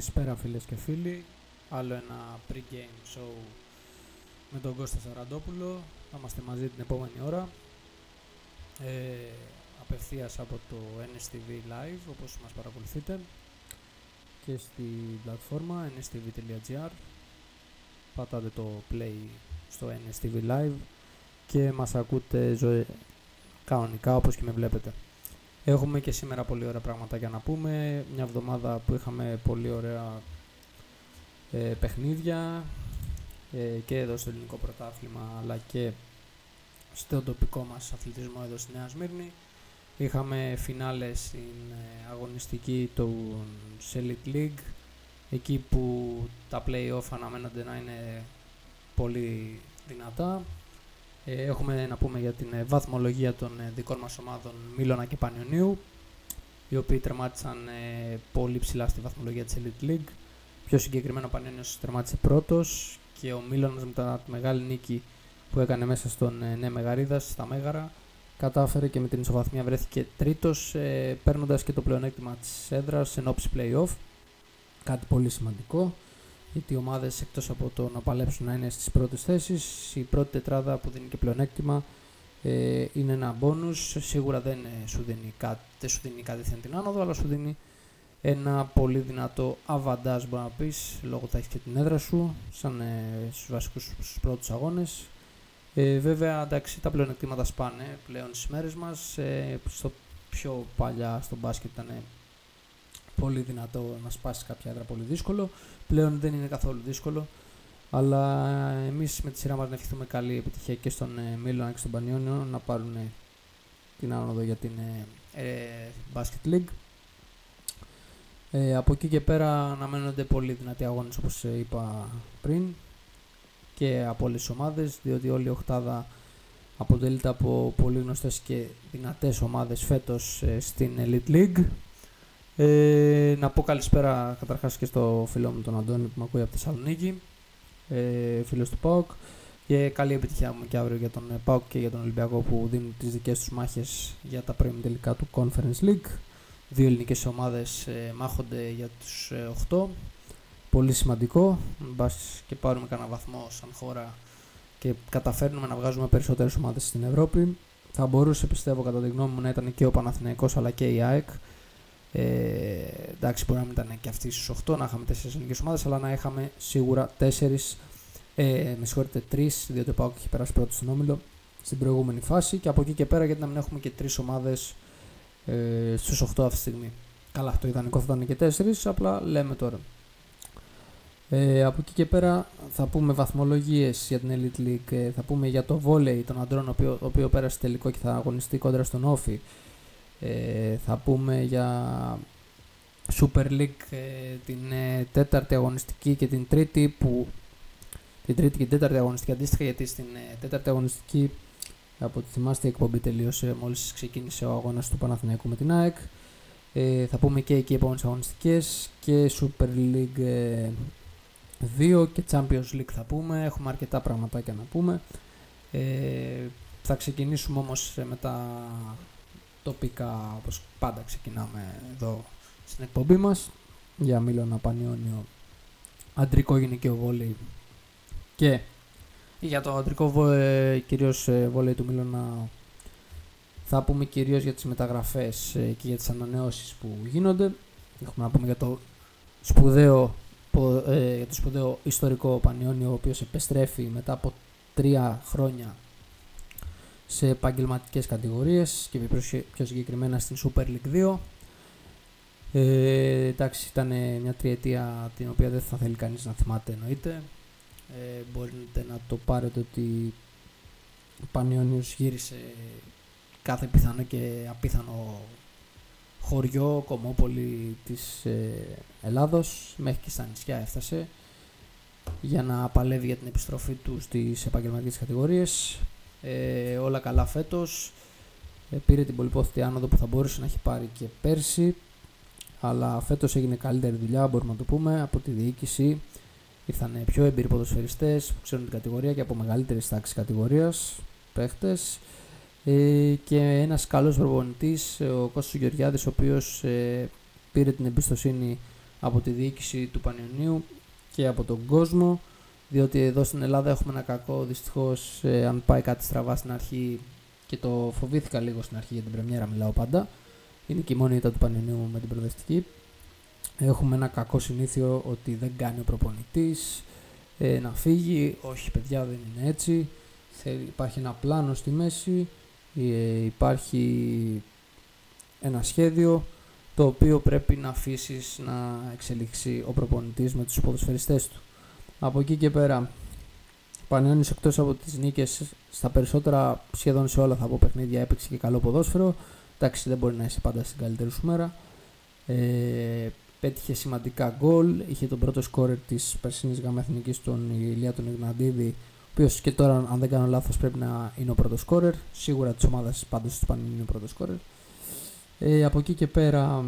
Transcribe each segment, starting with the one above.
Καλησπέρα φίλες και φίλοι. Άλλο ένα pre-game show με τον Κώστα Σαραντόπουλο. Θα είμαστε μαζί την επόμενη ώρα. Ε, απευθείας από το NSTV Live όπως μας παρακολουθείτε και στη πλατφόρμα nstv.gr πατάτε το play στο NSTV Live και μας ακούτε ζωε... κανονικά όπως και με βλέπετε. Έχουμε και σήμερα πολύ ωραία πράγματα για να πούμε. Μια εβδομάδα που είχαμε πολύ ωραία ε, παιχνίδια ε, και εδώ στο ελληνικό πρωτάθλημα αλλά και στο τοπικό μας αθλητισμό εδώ στη Νέα Σμύρνη. Είχαμε φινάλες στην ε, αγωνιστική του Elite League εκεί που τα play-off αναμένονται να είναι πολύ δυνατά. Ε, έχουμε να πούμε για την ε, βαθμολογία των ε, δικών μας ομάδων Μίλωνα και Πανιωνίου οι οποίοι τερμάτισαν πολύ ψηλά στη βαθμολογία της Elite League. Πιο συγκεκριμένα ο Πανιωνίος τερμάτισε πρώτος και ο Μίλωνας μετά τη μεγάλη νίκη που έκανε μέσα στον Νέα Μεγαρίδας στα Μέγαρα κατάφερε και με την ισοβαθμία βρέθηκε τρίτος ε, παίρνοντας και το πλεονέκτημα της έδρας εν ώψη play-off κάτι πολύ σημαντικό γιατί οι ομάδες εκτός από το να παλέψουν να είναι στις πρώτες θέσεις η πρώτη τετράδα που δίνει και πλεονέκτημα ε, είναι ένα μπόνους. Σίγουρα δεν, ε, σου δίνει κάτι, δεν σου δίνει κατευθείαν την άνοδο αλλά σου δίνει ένα πολύ δυνατό αβαντάζ μπορεί να πεις λόγω ότι έχεις και την έδρα σου σαν ε, στους βασικούς στους πρώτους αγώνες. Ε, βέβαια εντάξει τα πλεονεκτήματα σπάνε πλέον στις μέρες μας. Ε, στο πιο παλιά στο μπάσκετ ήταν πολύ δυνατό να σπάσει κάποια έδρα πολύ δύσκολο. Πλέον δεν είναι καθόλου δύσκολο. Αλλά εμείς με τη σειρά μας να ευχηθούμε καλή επιτυχία και στον ε, Μίλωνα και στον Πανιόνιο να πάρουν ε, την άνοδο για την ε, ε, Basket League. Ε, από εκεί και πέρα αναμένονται πολύ δυνατοί αγώνες όπως είπα πριν και από όλες τις ομάδες διότι όλη η οχτάδα αποτελείται από πολύ γνωστές και δυνατές ομάδες φέτος στην Elite League ε, να πω καλησπέρα καταρχάς και στο φίλο μου τον Αντώνη που με ακούει από τη Θεσσαλονίκη, ε, φίλος του ΠΑΟΚ και καλή επιτυχία μου και αύριο για τον ε, ΠΑΟΚ και για τον Ολυμπιακό που δίνουν τις δικές τους μάχες για τα πρώιμη τελικά του Conference League. Δύο ελληνικές ομάδες ε, μάχονται για τους ε, 8. Πολύ σημαντικό, μπας και πάρουμε κανένα βαθμό σαν χώρα και καταφέρνουμε να βγάζουμε περισσότερες ομάδες στην Ευρώπη. Θα μπορούσε πιστεύω κατά τη γνώμη μου να ήταν και ο Παναθηναϊκός αλλά και η ΑΕΚ ε, εντάξει, μπορεί να μην ήταν και αυτή στους 8, να είχαμε 4 ελληνικέ ομάδες, αλλά να είχαμε σίγουρα 4, ε, με συγχωρείτε 3, διότι ο Πάοκ έχει περάσει πρώτος στον όμιλο στην προηγούμενη φάση και από εκεί και πέρα γιατί να μην έχουμε και 3 ομάδες ε, στους 8 αυτή τη στιγμή. Καλά, το ιδανικό θα ήταν και 4, απλά λέμε τώρα. Ε, από εκεί και πέρα θα πούμε βαθμολογίες για την Elite League, ε, θα πούμε για το βόλεϊ των αντρών, ο οποίος, ο οποίος πέρασε τελικό και θα αγωνιστεί κόντρα στον Όφη. Ε, θα πούμε για Super League ε, την ε, τέταρτη αγωνιστική και την τρίτη που την τρίτη και την τέταρτη αγωνιστική αντίστοιχα γιατί στην ε, τέταρτη αγωνιστική από ό,τι θυμάστε η εκπομπή τελείωσε μόλις ξεκίνησε ο αγώνας του Παναθηναϊκού με την ΑΕΚ. Ε, θα πούμε και εκεί επόμενες αγωνιστικές και Super League 2 και Champions League θα πούμε. Έχουμε αρκετά πραγματάκια να πούμε. Θα ξεκινήσουμε όμως με τα τοπικά όπως πάντα ξεκινάμε εδώ στην εκπομπή μας. Για Μήλωνα Πανιόνιο αντρικό γυναικείο βόλεϊ και για το αντρικό βο, ε, κυρίως ε, βόλεϊ του Μήλωνα θα πούμε κυρίως για τις μεταγραφές ε, και για τις ανανεώσεις που γίνονται. Έχουμε να πούμε για το σπουδαίο, ε, για το σπουδαίο ιστορικό Πανιόνιο ο οποίος επιστρέφει μετά από τρία χρόνια σε επαγγελματικές κατηγορίες και πιο συγκεκριμένα στην Super League 2. Ε, εντάξει, ήταν μια τριετία την οποία δεν θα θέλει κανείς να θυμάται εννοείται. Ε, μπορείτε να το πάρετε ότι ο Πανιόνιος γύρισε κάθε πιθανό και απίθανο χωριό, κομμόπολη της ε, Ελλάδος, μέχρι και στα νησιά έφτασε για να παλεύει για την επιστροφή του στις επαγγελματικές κατηγορίες. Ε, όλα καλά φέτος. Ε, πήρε την πολυπόθητη άνοδο που θα μπορούσε να έχει πάρει και πέρσι. Αλλά φέτος έγινε καλύτερη δουλειά, μπορούμε να το πούμε, από τη διοίκηση. Ήρθαν πιο έμπειροι ποδοσφαιριστές που ξέρουν την κατηγορία και από μεγαλύτερης τάξης κατηγορίας παίχτες. Ε, και ένας καλός προπονητής, ο Κώστας Γεωργιάδης, ο οποίος ε, πήρε την εμπιστοσύνη από τη διοίκηση του Πανιωνίου και από τον κόσμο διότι εδώ στην Ελλάδα έχουμε ένα κακό δυστυχώς ε, αν πάει κάτι στραβά στην αρχή και το φοβήθηκα λίγο στην αρχή για την πρεμιέρα μιλάω πάντα είναι και η μόνη ήττα του Πανιωνίου με την προοδευτική έχουμε ένα κακό συνήθειο ότι δεν κάνει ο προπονητής ε, να φύγει, όχι παιδιά δεν είναι έτσι υπάρχει ένα πλάνο στη μέση ε, υπάρχει ένα σχέδιο το οποίο πρέπει να αφήσεις να εξελιχθεί ο προπονητής με τους ποδοσφαιριστές του. Από εκεί και πέρα, Πανιόνιος εκτός από τις νίκες στα περισσότερα σχεδόν σε όλα θα πω παιχνίδια έπαιξε και καλό ποδόσφαιρο. Εντάξει δεν μπορεί να είσαι πάντα στην καλύτερη σου μέρα. Ε, πέτυχε σημαντικά γκολ, είχε τον πρώτο σκόρερ της περσίνης γαμεθνικής τον Ηλία τον Ιγναντίδη ο οποίος και τώρα, αν δεν κάνω λάθος, πρέπει να είναι ο πρώτος σκόρερ. Σίγουρα της ομάδας πάντως του Πανini είναι ο πρώτος σκόρερ. Ε, από εκεί και πέρα,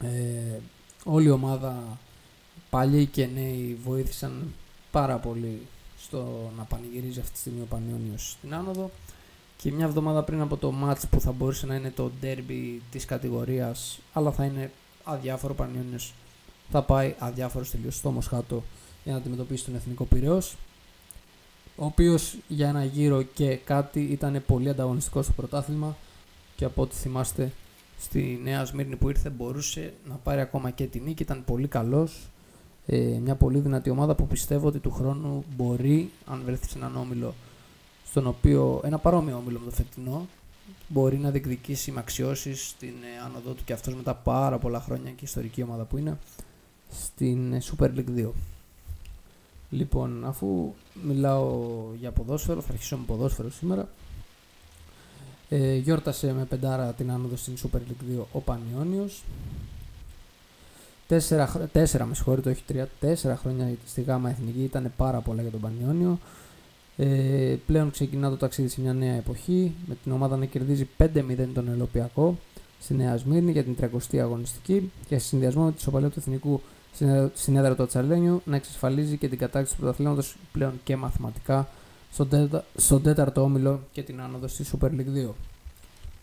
ε, όλη η ομάδα, παλιοί και νέοι, βοήθησαν πάρα πολύ στο να πανηγυρίζει αυτή τη στιγμή ο Πανιόνιος στην άνοδο. Και μια εβδομάδα πριν από το μάτς που θα μπορούσε να είναι το derby της κατηγορίας αλλά θα είναι αδιάφορο Πανιόνιος θα πάει αδιάφορος τελείως στο Μοσχάτο για να αντιμετωπίσει τον Εθνικό Πυραιός ο οποίος για ένα γύρο και κάτι ήταν πολύ ανταγωνιστικός στο πρωτάθλημα και από ό,τι θυμάστε στη Νέα Σμύρνη που ήρθε μπορούσε να πάρει ακόμα και την νίκη, ήταν πολύ καλός. ε, μια πολύ δυνατή ομάδα που πιστεύω ότι του χρόνου μπορεί, αν βρεθεί σε έναν όμιλο στον οποίο, ένα παρόμοιο όμιλο με το φετινό μπορεί να διεκδικήσει με αξιώσεις στην ε, άνοδό του και αυτός μετά πάρα πολλά χρόνια και ιστορική ομάδα που είναι στην ε, Super League 2. Λοιπόν, αφού μιλάω για ποδόσφαιρο, θα αρχίσω με ποδόσφαιρο σήμερα. Ε, γιόρτασε με πεντάρα την άνοδο στην Super League 2 ο Πανιόνιος. Τέσσερα, τέσσερα με συγχωρείτε, όχι τρία, τέσσερα χρόνια στη ΓΑΜΑ Εθνική ήταν πάρα πολλά για τον Πανιόνιο. Ε, πλέον ξεκινά το ταξίδι σε μια νέα εποχή με την ομάδα να κερδίζει 5-0 τον Ελοπιακό στη Νέα Σμύρνη για την 30η αγωνιστική και σε συνδυασμό με τη σοπαλία του Εθνικού στην έδρα του Ατσαλένιου να εξασφαλίζει και την κατάκτηση του πρωταθλήματος πλέον και μαθηματικά στον, τέτα, στον τέταρτο όμιλο και την άνοδο στη Super League 2.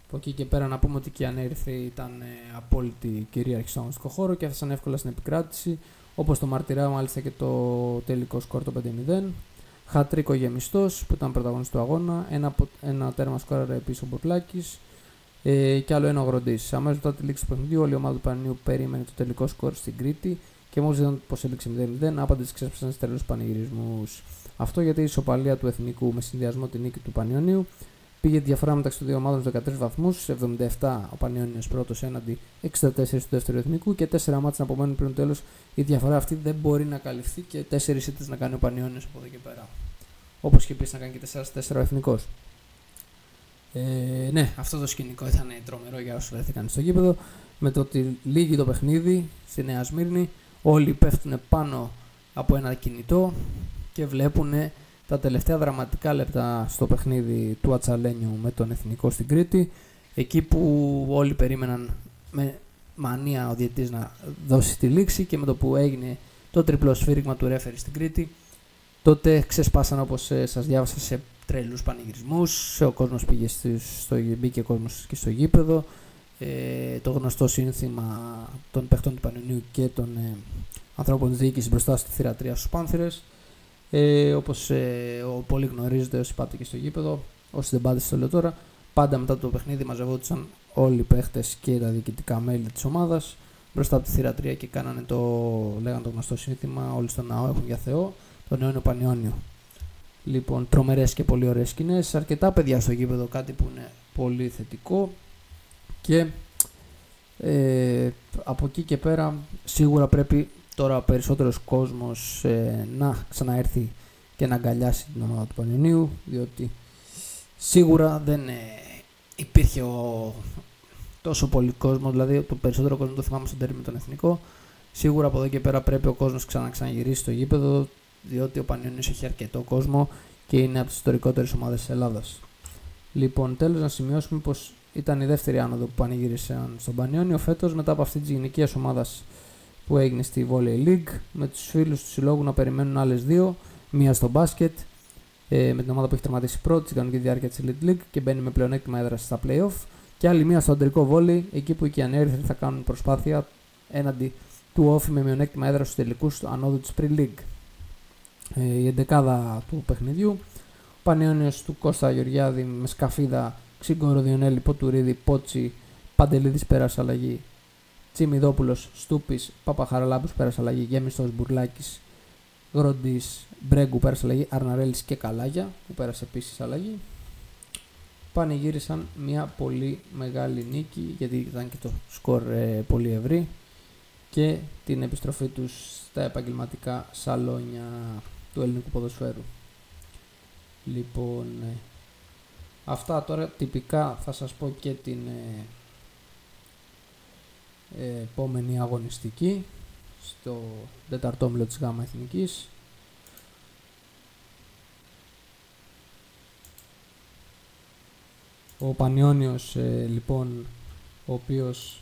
Από εκεί και πέρα να πούμε ότι και οι ανέρθροι ήταν ε, απόλυτη κυρίαρχη στον αγωνιστικό χώρο και έφτασαν εύκολα στην επικράτηση, όπως το μαρτυρά μάλιστα και το τελικό σκορ το 5-0. Χατρίκο γεμιστός που ήταν πρωταγωνιστή του αγώνα, ένα, ένα τέρμα σκόραρε επίση ο Μποτλάκη ε, και άλλο ένα ο Γροντή. Αμέσως μετά τη λήξη του παιχνιδιού, όλη η ομάδα του Πανιού περίμενε το τελικό σκορ στην Κρήτη και μόλις είδαν πως έληξε 0-0, άπαντες ξέσπασαν σε τρελούς πανηγυρισμούς. Αυτό γιατί η ισοπαλία του εθνικού με συνδυασμό την νίκη του Πανιωνίου πήγε διαφορά μεταξύ των δύο ομάδων στους 13 βαθμούς, 77 ο Πανιόνιο πρώτος έναντι 64 του δεύτερου εθνικού και 4 μάτια να απομένουν πριν τέλος. Η διαφορά αυτή δεν μπορεί να καλυφθεί και 4 ήττε να κάνει ο Πανιόνιο από εδώ και πέρα. Όπως και επίση να κάνει και 4-4 ο εθνικός. Ε, ναι, αυτό το σκηνικό ήταν τρομερό για όσους βρέθηκαν στο γήπεδο. Με το ότι λύγει το παιχνίδι στη Νέα Σμύρνη, όλοι πέφτουν πάνω από ένα κινητό και βλέπουν τα τελευταία δραματικά λεπτά στο παιχνίδι του Ατσαλένιου με τον Εθνικό στην Κρήτη εκεί που όλοι περίμεναν με μανία ο διετής να δώσει τη λήξη και με το που έγινε το τριπλό σφύριγμα του ρέφερη στην Κρήτη τότε ξεσπάσαν όπως ε, σας διάβασα σε τρελούς πανηγυρισμούς ο κόσμος πήγε στο, μπήκε ο κόσμος και στο γήπεδο ε, το γνωστό σύνθημα των παιχτών του Πανεπιστημίου και των ε, ανθρώπων της διοίκησης μπροστά στη θηρατρία στους Πάνθυρες. Ε, όπως ε, πολύ γνωρίζετε όσοι πάτε και στο γήπεδο, όσοι δεν πάτε στο λέω τώρα, πάντα μετά το παιχνίδι μαζευόντουσαν όλοι οι παίχτες και τα διοικητικά μέλη της ομάδας μπροστά από τη θηρατρία και κάνανε το, λέγανε το γνωστό σύνθημα όλοι στο ναό έχουν για Θεό, τον αιώνιο Πανιόνιο. Λοιπόν, τρομερές και πολύ ωραίες σκηνές, αρκετά παιδιά στο γήπεδο, κάτι που είναι πολύ θετικό και ε, από εκεί και πέρα σίγουρα πρέπει τώρα περισσότερος κόσμος ε, να ξαναέρθει και να αγκαλιάσει την ομάδα του Πανιωνίου διότι σίγουρα δεν ε, υπήρχε ο, τόσο πολύ κόσμος, δηλαδή το περισσότερο κόσμο το θυμάμαι στον τέρμι με τον Εθνικό σίγουρα από εδώ και πέρα πρέπει ο κόσμος ξανά ξαναγυρίσει στο γήπεδο διότι ο Πανιωνίος έχει αρκετό κόσμο και είναι από τις ιστορικότερες ομάδες της Ελλάδας. Λοιπόν, τέλος να σημειώσουμε πως ήταν η δεύτερη άνοδο που πανηγύρισαν στον Πανιόνιο φέτος μετά από αυτή τη γυναικείας ομάδας που έγινε στη Volley League με τους φίλους του συλλόγου να περιμένουν άλλες δύο. Μία στο μπάσκετ ε, με την ομάδα που έχει τερματίσει πρώτη στην κανονική διάρκεια της Elite League και μπαίνει με πλεονέκτημα έδρα στα playoff. Και άλλη μία στο αντρικό βόλεϊ εκεί που οι Κιανέριθροι θα κάνουν προσπάθεια έναντι του Όφη με μειονέκτημα έδρα στους τελικούς του ανώδου της Pre League. Ε, η εντεκάδα του παιχνιδιού, ο Πανιόνιος του Κώστα Γεωργιάδη με σκαφίδα Ξύγκορο Διονέλη, Ποτουρίδη, Πότσι, Παντελίδης πέρασε αλλαγή, Τσιμιδόπουλος, Στούπης, Παπαχαραλάμπους πέρασε αλλαγή, Γέμιστος Μπουρλάκης, Γροντής, Μπρέγκου πέρασε αλλαγή, Αρναρέλης και Καλάγια που πέρασε επίσης αλλαγή. Πανηγύρισαν μια πολύ μεγάλη νίκη γιατί ήταν και το σκορ ε, πολύ ευρύ και την επιστροφή τους στα επαγγελματικά σαλόνια του ελληνικού ποδοσφαίρου. Λοιπόν, ε, αυτά τώρα τυπικά θα σας πω και την ε, ε, επόμενη αγωνιστική στο τεταρτόμιλο της ΓΑΜΑ Εθνικής. Ο Πανιόνιος λοιπόν ο οποίος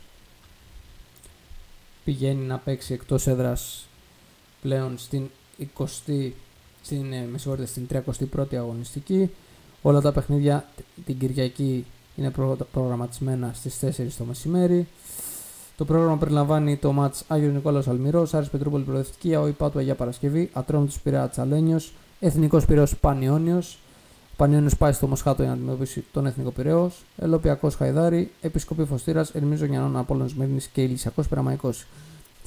πηγαίνει να παίξει εκτός έδρας πλέον στην 20 στην, ε, με στην 31η αγωνιστική. Όλα τα παιχνίδια την Κυριακή είναι προγραμματισμένα στις 4 το μεσημέρι. Το πρόγραμμα περιλαμβάνει το μάτς Άγιος Νικόλαος Αλμυρός, Άρης Πετρούπολη Προοδευτική, ΑΟΗ Πάτου Αγία Παρασκευή, Ατρόμητος Πειραιά Τσαλένιος, Εθνικός Πυραιός Πανιόνιος, Πανιόνιος πάει στο Μοσχάτο για να αντιμετωπίσει τον Εθνικό Πυραιό. Ελοπιακός Χαϊδάρη, Επισκοπή Φωστήρας, Ερμίζο Γιαννών Απόλυτο Σμύρνης και Ηλυσιακός Περαμαϊκό. Σε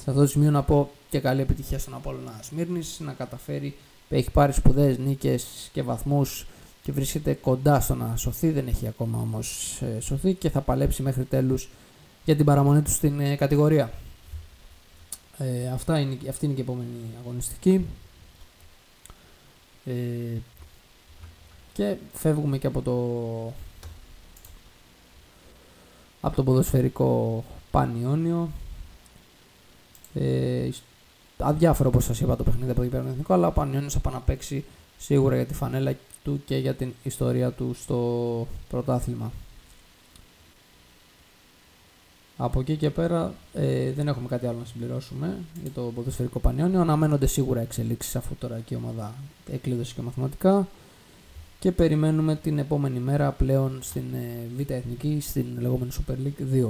αυτό το σημείο να πω και καλή επιτυχία στον Απόλυτο Σμύρνης να καταφέρει. Έχει πάρει σπουδαίες νίκες και βαθμούς και βρίσκεται κοντά στο να σωθεί. Δεν έχει ακόμα όμως ε, σωθεί και θα παλέψει μέχρι τέλους για την παραμονή τους στην ε, κατηγορία. Ε, αυτά είναι, αυτή είναι και η επόμενη αγωνιστική. Ε, και φεύγουμε και από το από το ποδοσφαιρικό Πανιόνιο ε, αδιάφορο όπως σας είπα το παιχνίδι από εκεί πέρα εθνικό αλλά ο Πανιόνιος θα πάει να παίξει σίγουρα για τη φανέλα του και για την ιστορία του στο πρωτάθλημα από εκεί και πέρα ε, δεν έχουμε κάτι άλλο να συμπληρώσουμε για το ποδοσφαιρικό Πανιόνιο αναμένονται σίγουρα εξελίξεις αφού τώρα και η ομάδα εκλείδωσε και μαθηματικά και περιμένουμε την επόμενη μέρα πλέον στην ε, Β' Εθνική, στην λεγόμενη Super League 2.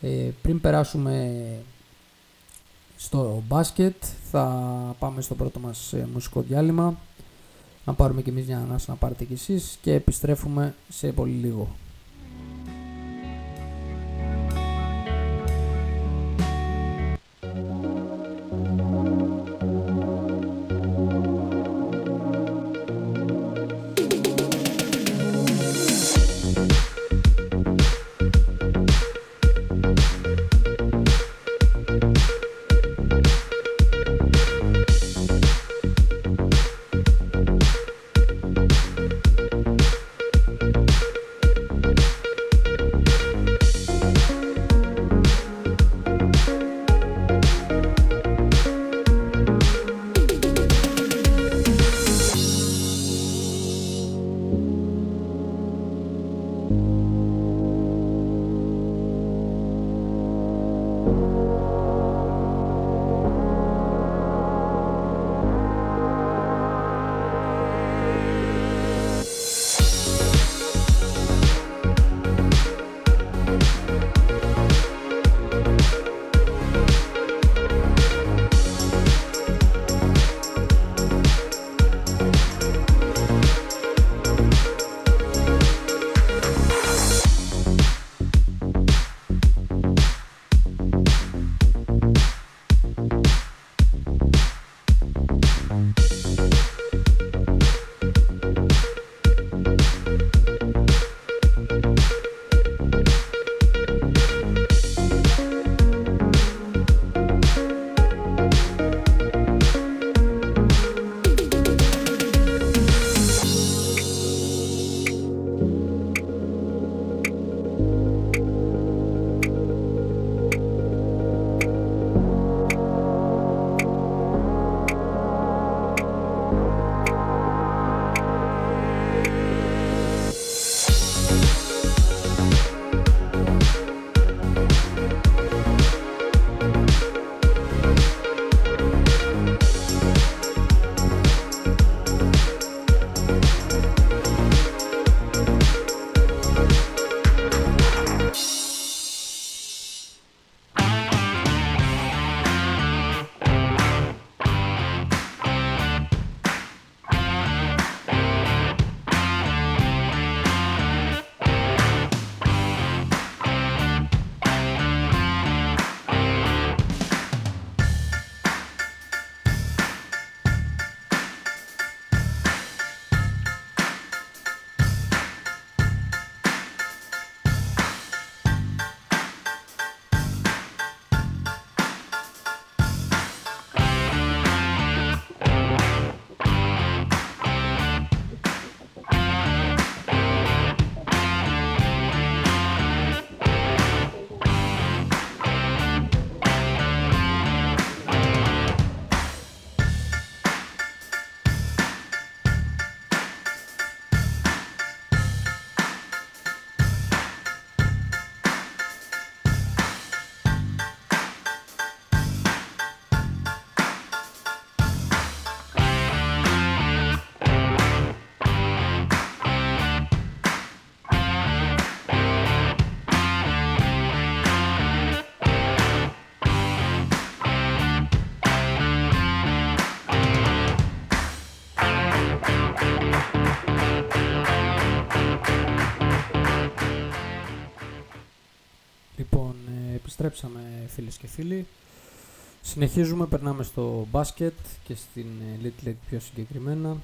Ε, πριν περάσουμε στο μπάσκετ θα πάμε στο πρώτο μας ε, μουσικό διάλειμμα να πάρουμε και εμείς μια ανάσα να πάρετε κι εσείς και επιστρέφουμε σε πολύ λίγο. Επιστρέψαμε φίλες και φίλοι. Συνεχίζουμε, περνάμε στο μπάσκετ και στην Elite League πιο συγκεκριμένα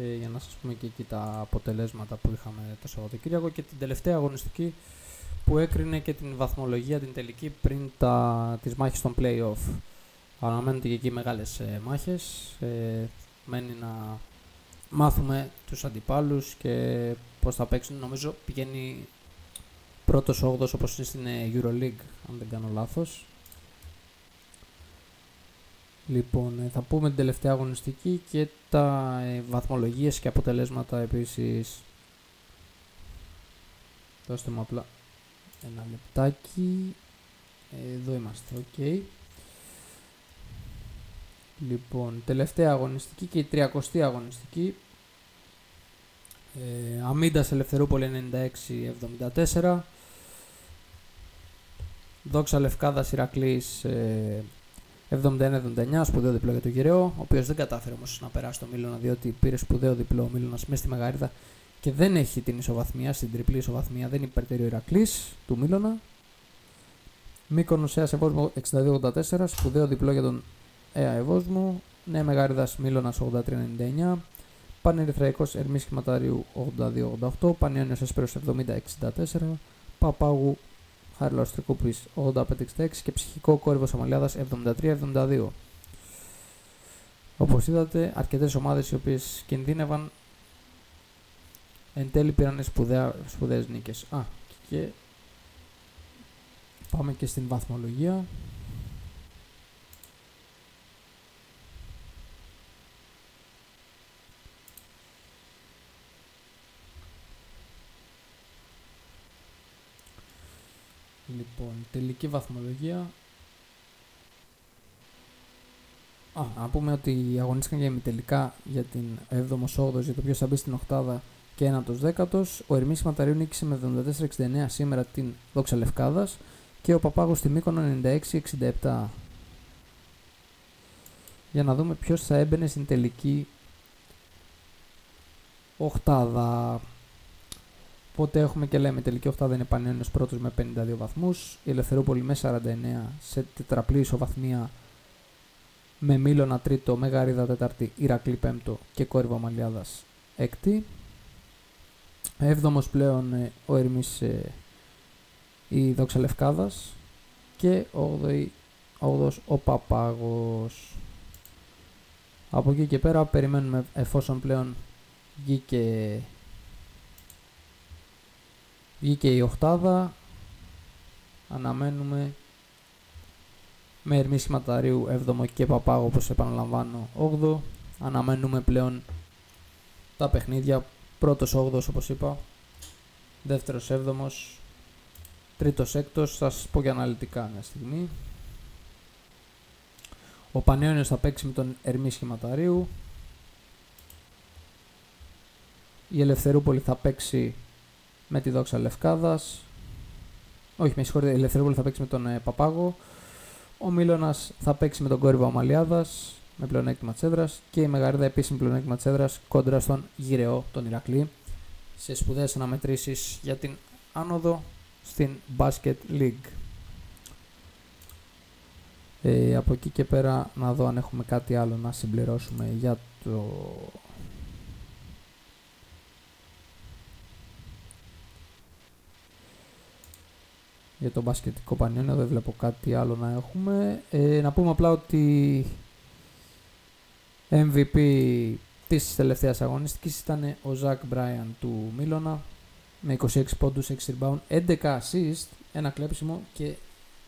ε, για να σας πούμε και εκεί τα αποτελέσματα που είχαμε το Σαββατοκύριακο και την τελευταία αγωνιστική που έκρινε και την βαθμολογία την τελική πριν τα, τις μάχες των play-off. Αναμένονται και εκεί μεγάλες ε, μάχες. Ε, μένει να μάθουμε τους αντιπάλους και πώς θα παίξουν. Νομίζω πηγαίνει πρώτος όγδος όπως είναι στην ε, Euroleague, αν δεν κάνω λάθος. Λοιπόν, ε, θα πούμε την τελευταία αγωνιστική και τα ε, βαθμολογίες και αποτελέσματα επίσης. Δώστε μου απλά ένα λεπτάκι. Εδώ είμαστε, οκ. Λοιπόν, τελευταία αγωνιστική και η τριακοστή αγωνιστική. Ε, Αμίντας Ελευθερούπολη 96-74. Δόξα Λευκάδα Ηρακλής ε, 71-79, σπουδαίο διπλό για τον Γυραιό, ο οποίος δεν κατάφερε όμως να περάσει το Μίλωνα διότι πήρε σπουδαίο διπλό ο Μίλωνας μέσα στη Μεγαρίδα και δεν έχει την ισοβαθμία, στην τριπλή ισοβαθμία δεν υπερτερεί ο Ηρακλής του Μίλωνα. Μήκονο Έα Ευόσμου 62-84, σπουδαίο διπλό για τον Έα Ευόσμου. Νέα Μεγάριδα Μίλωνας 83-99. Πανερυθραϊκός Ερμής Σχηματάριου 82-88. Πανιόνιο Εσπέρο 70-64. Παπάγου Χάρλο Τρικούπη 85-66 και ψυχικό κόρυβος Αμαλιάδα 73-72. Όπως είδατε, αρκετές ομάδες οι οποίες κινδύνευαν εν τέλει πήραν σπουδαίες νίκες. Α, και πάμε και στην βαθμολογία. Λοιπόν, τελική βαθμολογία. Α, να πούμε ότι αγωνίστηκαν για ημιτελικά για την 7η 8 για το ποιος θα μπει στην οκτάδα και 1ο 10ο. Ο Ερμής Ματαρίου νίκησε με 74-69 σήμερα την Δόξα Λευκάδας και ο Παπάγος στη Μύκονο 96-67. Για να δούμε ποιος θα έμπαινε στην τελική οκτάδα. Οπότε έχουμε και λέμε τελική οχτάδα είναι Πανιόνιος πρώτος με 52 βαθμούς, η Ελευθερούπολη με 49 σε τετραπλή ισοβαθμία με Μήλωνα τρίτο, Μεγαρίδα τέταρτη, Ηρακλή πέμπτο και Κόρυβο Μαλιάδας έκτη. Έβδομος πλέον ε, ο Ερμής ε, η Δόξα Λευκάδας και όγδοος ο Παπάγος. Από εκεί και πέρα περιμένουμε εφόσον πλέον βγήκε Βγήκε η οχτάδα. Αναμένουμε με Ερμή Σηματαρίου 7ο και Παπάγο όπως επαναλαμβάνω 8ο. Αναμένουμε πλέον τα παιχνίδια. Πρώτος 8ος όπως είπα. Δεύτερος 7ος. Τρίτος έκτος. Θα σας πω και αναλυτικά μια στιγμή. Ο Πανέωνιος θα παίξει με τον Ερμή Σχηματαρίου. Η Ελευθερούπολη θα παίξει με τη δόξα Λευκάδας. Όχι, με συγχωρείτε, η Ελευθερόπολη θα παίξει με τον ε, Παπάγο. Ο Μίλωνας θα παίξει με τον κόρυβο Αμαλιάδας με πλεονέκτημα της έδρας. Και η Μεγαρίδα επίσημη πλεονέκτημα της έδρας κόντρα στον Γυρεό, τον Ηρακλή. Σε σπουδαίες αναμετρήσεις για την άνοδο στην Basket League. Ε, από εκεί και πέρα να δω αν έχουμε κάτι άλλο να συμπληρώσουμε για το για τον μπασκετικό πανιόνιο, δεν βλέπω κάτι άλλο να έχουμε. Ε, να πούμε απλά ότι MVP της τελευταίας αγωνιστικής ήταν ο Ζακ Μπράιαν του Μίλωνα με 26 πόντους, 6 rebound, 11 assist, ένα κλέψιμο και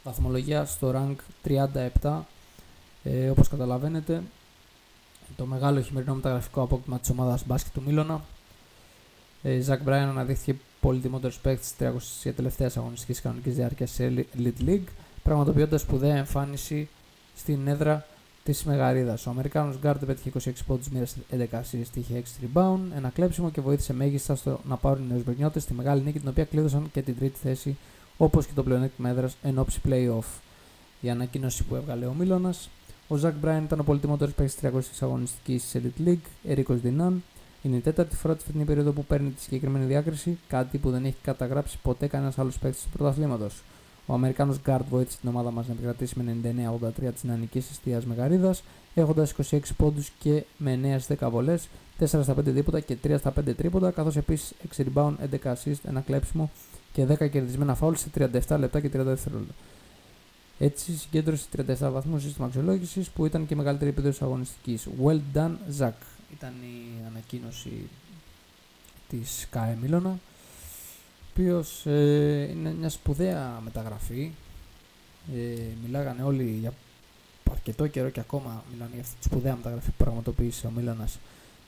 βαθμολογία στο rank 37. Ε, όπως καταλαβαίνετε, το μεγάλο χειμερινό μεταγραφικό απόκτημα της ομάδας μπάσκετ του Μίλωνα. Ε, Ζακ Μπράιαν αναδείχθηκε πολύτιμότερο παίκτης τη τελευταίας αγωνιστικής κανονικής διάρκειας σε Elite League, πραγματοποιώντας σπουδαία εμφάνιση στην έδρα της Μεγαρίδας. Ο Αμερικάνος Γκάρντ πέτυχε 26 πόντους, μοίρασε 11 assists, είχε 6 rebound, ένα κλέψιμο και βοήθησε μέγιστα στο να πάρουν οι νεοσμπερνιώτε στη μεγάλη νίκη, την οποία κλείδωσαν και την τρίτη θέση, όπως και το πλεονέκτημα έδρας εν ώψη playoff. Η ανακοίνωση που έβγαλε ο Μίλωνας. Ο Ζακ Μπράιν ήταν ο πολύτιμότερο παίκτης της 30 αγωνιστικής Elite League, Ερίκος Δινάν, είναι η τέταρτη φορά τη φετινή περίοδο που παίρνει τη συγκεκριμένη διάκριση, κάτι που δεν έχει καταγράψει ποτέ κανένας άλλος παίκτης του πρωταθλήματος. Ο Αμερικάνος Γκάρτ βοήθησε την ομάδα μας να επικρατήσει με 99-83 της νεανική αιστεία Μεγαρίδας, έχοντας 26 πόντους και με 9 στις 10 βολές, 4 στα 5 δίποτα και 3 στα 5 τρίποτα, καθώς επίσης 6 rebound, 11 assist, ένα κλέψιμο και 10 κερδισμένα φάουλ σε 37 λεπτά και 30 δευτερόλεπτα. Έτσι συγκέντρωσε 37 βαθμούς σύστημα αξιολόγησης που ήταν και η μεγαλύτερη επίδοση αγωνιστικής. Well done, Zach. Ήταν η ανακοίνωση της ΚΑΕ Μίλωνα οποίος ε, είναι μια σπουδαία μεταγραφή. Ε, μιλάγανε όλοι για αρκετό καιρό και ακόμα μιλάνε για αυτή τη σπουδαία μεταγραφή που πραγματοποίησε ο Μίλωνας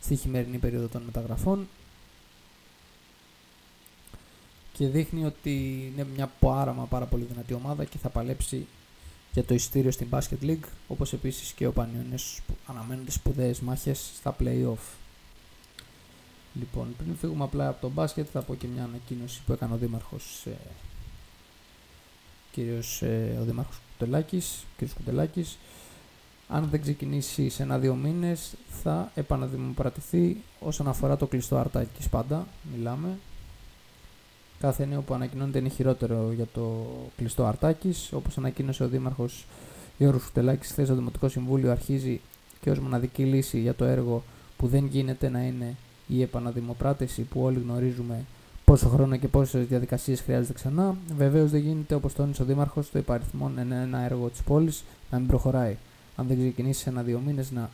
στη χειμερινή περίοδο των μεταγραφών και δείχνει ότι είναι μια άραμα πάρα πολύ δυνατή ομάδα και θα παλέψει για το ειστήριο στην Basket League όπως επίσης και ο Πανιόνιος που αναμένονται σπουδαίες μάχες στα play-off. Λοιπόν, πριν φύγουμε απλά από το μπάσκετ, θα πω και μια ανακοίνωση που έκανε ο Δήμαρχος ε, κύριος, ε, ο Δήμαρχος Κουτελάκης, κύριος Κουτελάκης. Αν δεν ξεκινήσει σε ένα-δύο μήνες, θα επαναδημοκρατηθεί όσον αφορά το κλειστό αρτάκης πάντα, μιλάμε. Κάθε νέο που ανακοινώνεται είναι χειρότερο για το κλειστό αρτάκης, όπως ανακοίνωσε ο Δήμαρχος Γιώργος Κουτελάκης χθες το Δημοτικό Συμβούλιο αρχίζει και ως μοναδική λύση για το έργο που δεν γίνεται να είναι η επαναδημοπράτηση που όλοι γνωρίζουμε πόσο χρόνο και πόσες διαδικασίες χρειάζεται ξανά. Βεβαίως δεν γίνεται όπως τόνισε ο Δήμαρχος το υπαριθμόν ένα έργο της πόλης να μην προχωράει. Αν δεν ξεκινήσει σε ένα-δύο μήνες να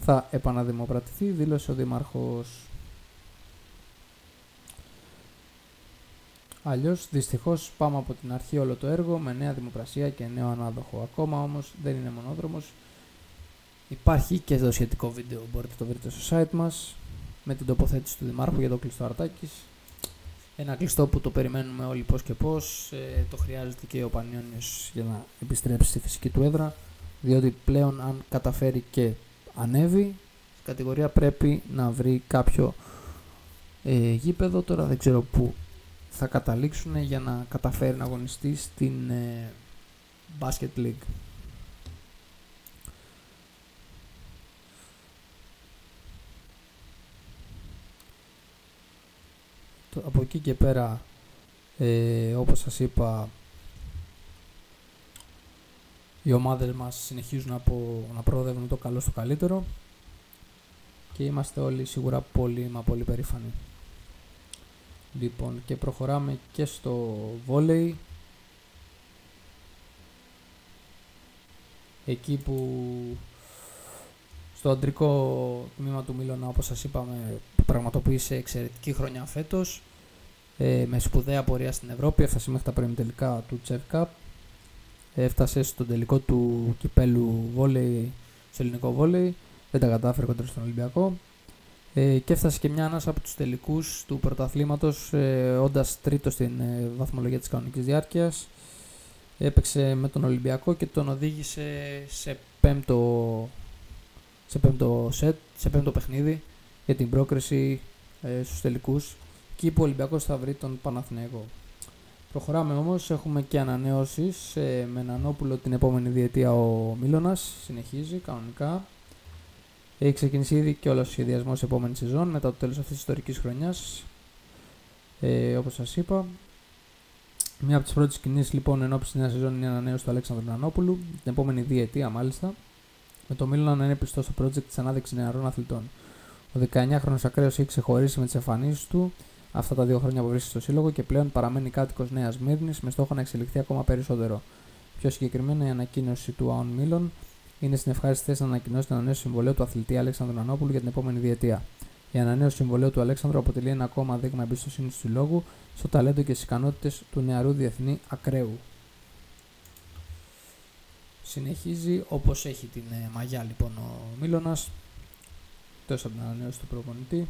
θα επαναδημοπρατηθεί, δήλωσε ο Δήμαρχος. Αλλιώς, δυστυχώς, πάμε από την αρχή όλο το έργο με νέα δημοπρασία και νέο ανάδοχο. Ακόμα όμως δεν είναι μονόδρομος. Υπάρχει και το σχετικό βίντεο, μπορείτε να το βρείτε στο site μας με την τοποθέτηση του Δημάρχου για το κλειστό Αρτάκης. Ένα κλειστό που το περιμένουμε όλοι πώς και πώς, ε, το χρειάζεται και ο Πανιόνιος για να επιστρέψει στη φυσική του έδρα, διότι πλέον αν καταφέρει και ανέβει, η κατηγορία πρέπει να βρει κάποιο ε, γήπεδο, τώρα δεν ξέρω πού θα καταλήξουν για να καταφέρει να αγωνιστεί στην ε, Basket League. από εκεί και πέρα ε, όπως σας είπα οι ομάδες μας συνεχίζουν από, να προοδεύουν το καλό στο καλύτερο και είμαστε όλοι σίγουρα πολύ μα πολύ περήφανοι. Λοιπόν και προχωράμε και στο βόλεϊ. Εκεί που στο αντρικό τμήμα του Μίλωνα όπως σας είπαμε πραγματοποίησε εξαιρετική χρονιά φέτος ε, με σπουδαία πορεία στην Ευρώπη, έφτασε μέχρι τα τελικά του Τσεφ Cup, έφτασε στο τελικό του κυπέλου βόλεϊ, στο ελληνικό βόλεϊ, δεν τα κατάφερε κοντά στον Ολυμπιακό ε, και έφτασε και μια ανάσα από τους τελικούς του πρωταθλήματος ε, όντας τρίτος στην ε, βαθμολογία της κανονικής διάρκειας έπαιξε με τον Ολυμπιακό και τον οδήγησε σε πέμπτο, σε πέμπτο set, σε πέμπτο παιχνίδι για την πρόκριση ε, στους τελικούς εκεί που ο Ολυμπιακός θα βρει τον Παναθηναϊκό. Προχωράμε όμως, έχουμε και ανανέωσεις ε, με Νανόπουλο την επόμενη διετία ο Μίλωνας, συνεχίζει κανονικά. Έχει ξεκινήσει ήδη και όλος ο σχεδιασμός επόμενης σεζόν μετά το τέλος αυτής της ιστορικής χρονιάς. Ε, όπως σας είπα, μια από τις πρώτες κινήσεις λοιπόν εν ώψη νέας σεζόν είναι η ανανέωση του Αλέξανδρου Νανόπουλου, την επόμενη διετία μάλιστα, με το Μίλωνα να είναι πιστό στο project της ανάδειξης νεαρών αθλητών. Ο 19χρονο ακραίος έχει ξεχωρίσει με τις εμφανίσεις του αυτά τα δύο χρόνια που βρίσκεται στο σύλλογο και πλέον παραμένει κάτοικος Νέας Μύρνης με στόχο να εξελιχθεί ακόμα περισσότερο. Πιο συγκεκριμένα, η ανακοίνωση του Αων Μίλων είναι στην ευχάριστη θέση να ανακοινώσει την ανανέωση συμβολέου του αθλητή Αλέξανδρου Νανόπουλου για την επόμενη διετία. Η ανανέωση συμβολέου του Αλέξανδρου αποτελεί ένα ακόμα δείγμα εμπιστοσύνη του συλλόγου στο ταλέντο και στις ικανότητες του νεαρού διεθνή ακραίου. Συνεχίζει όπως έχει την ε, μαγιά λοιπόν ο Μίλωνας, τόσο από την ανανέωση του προπονητή.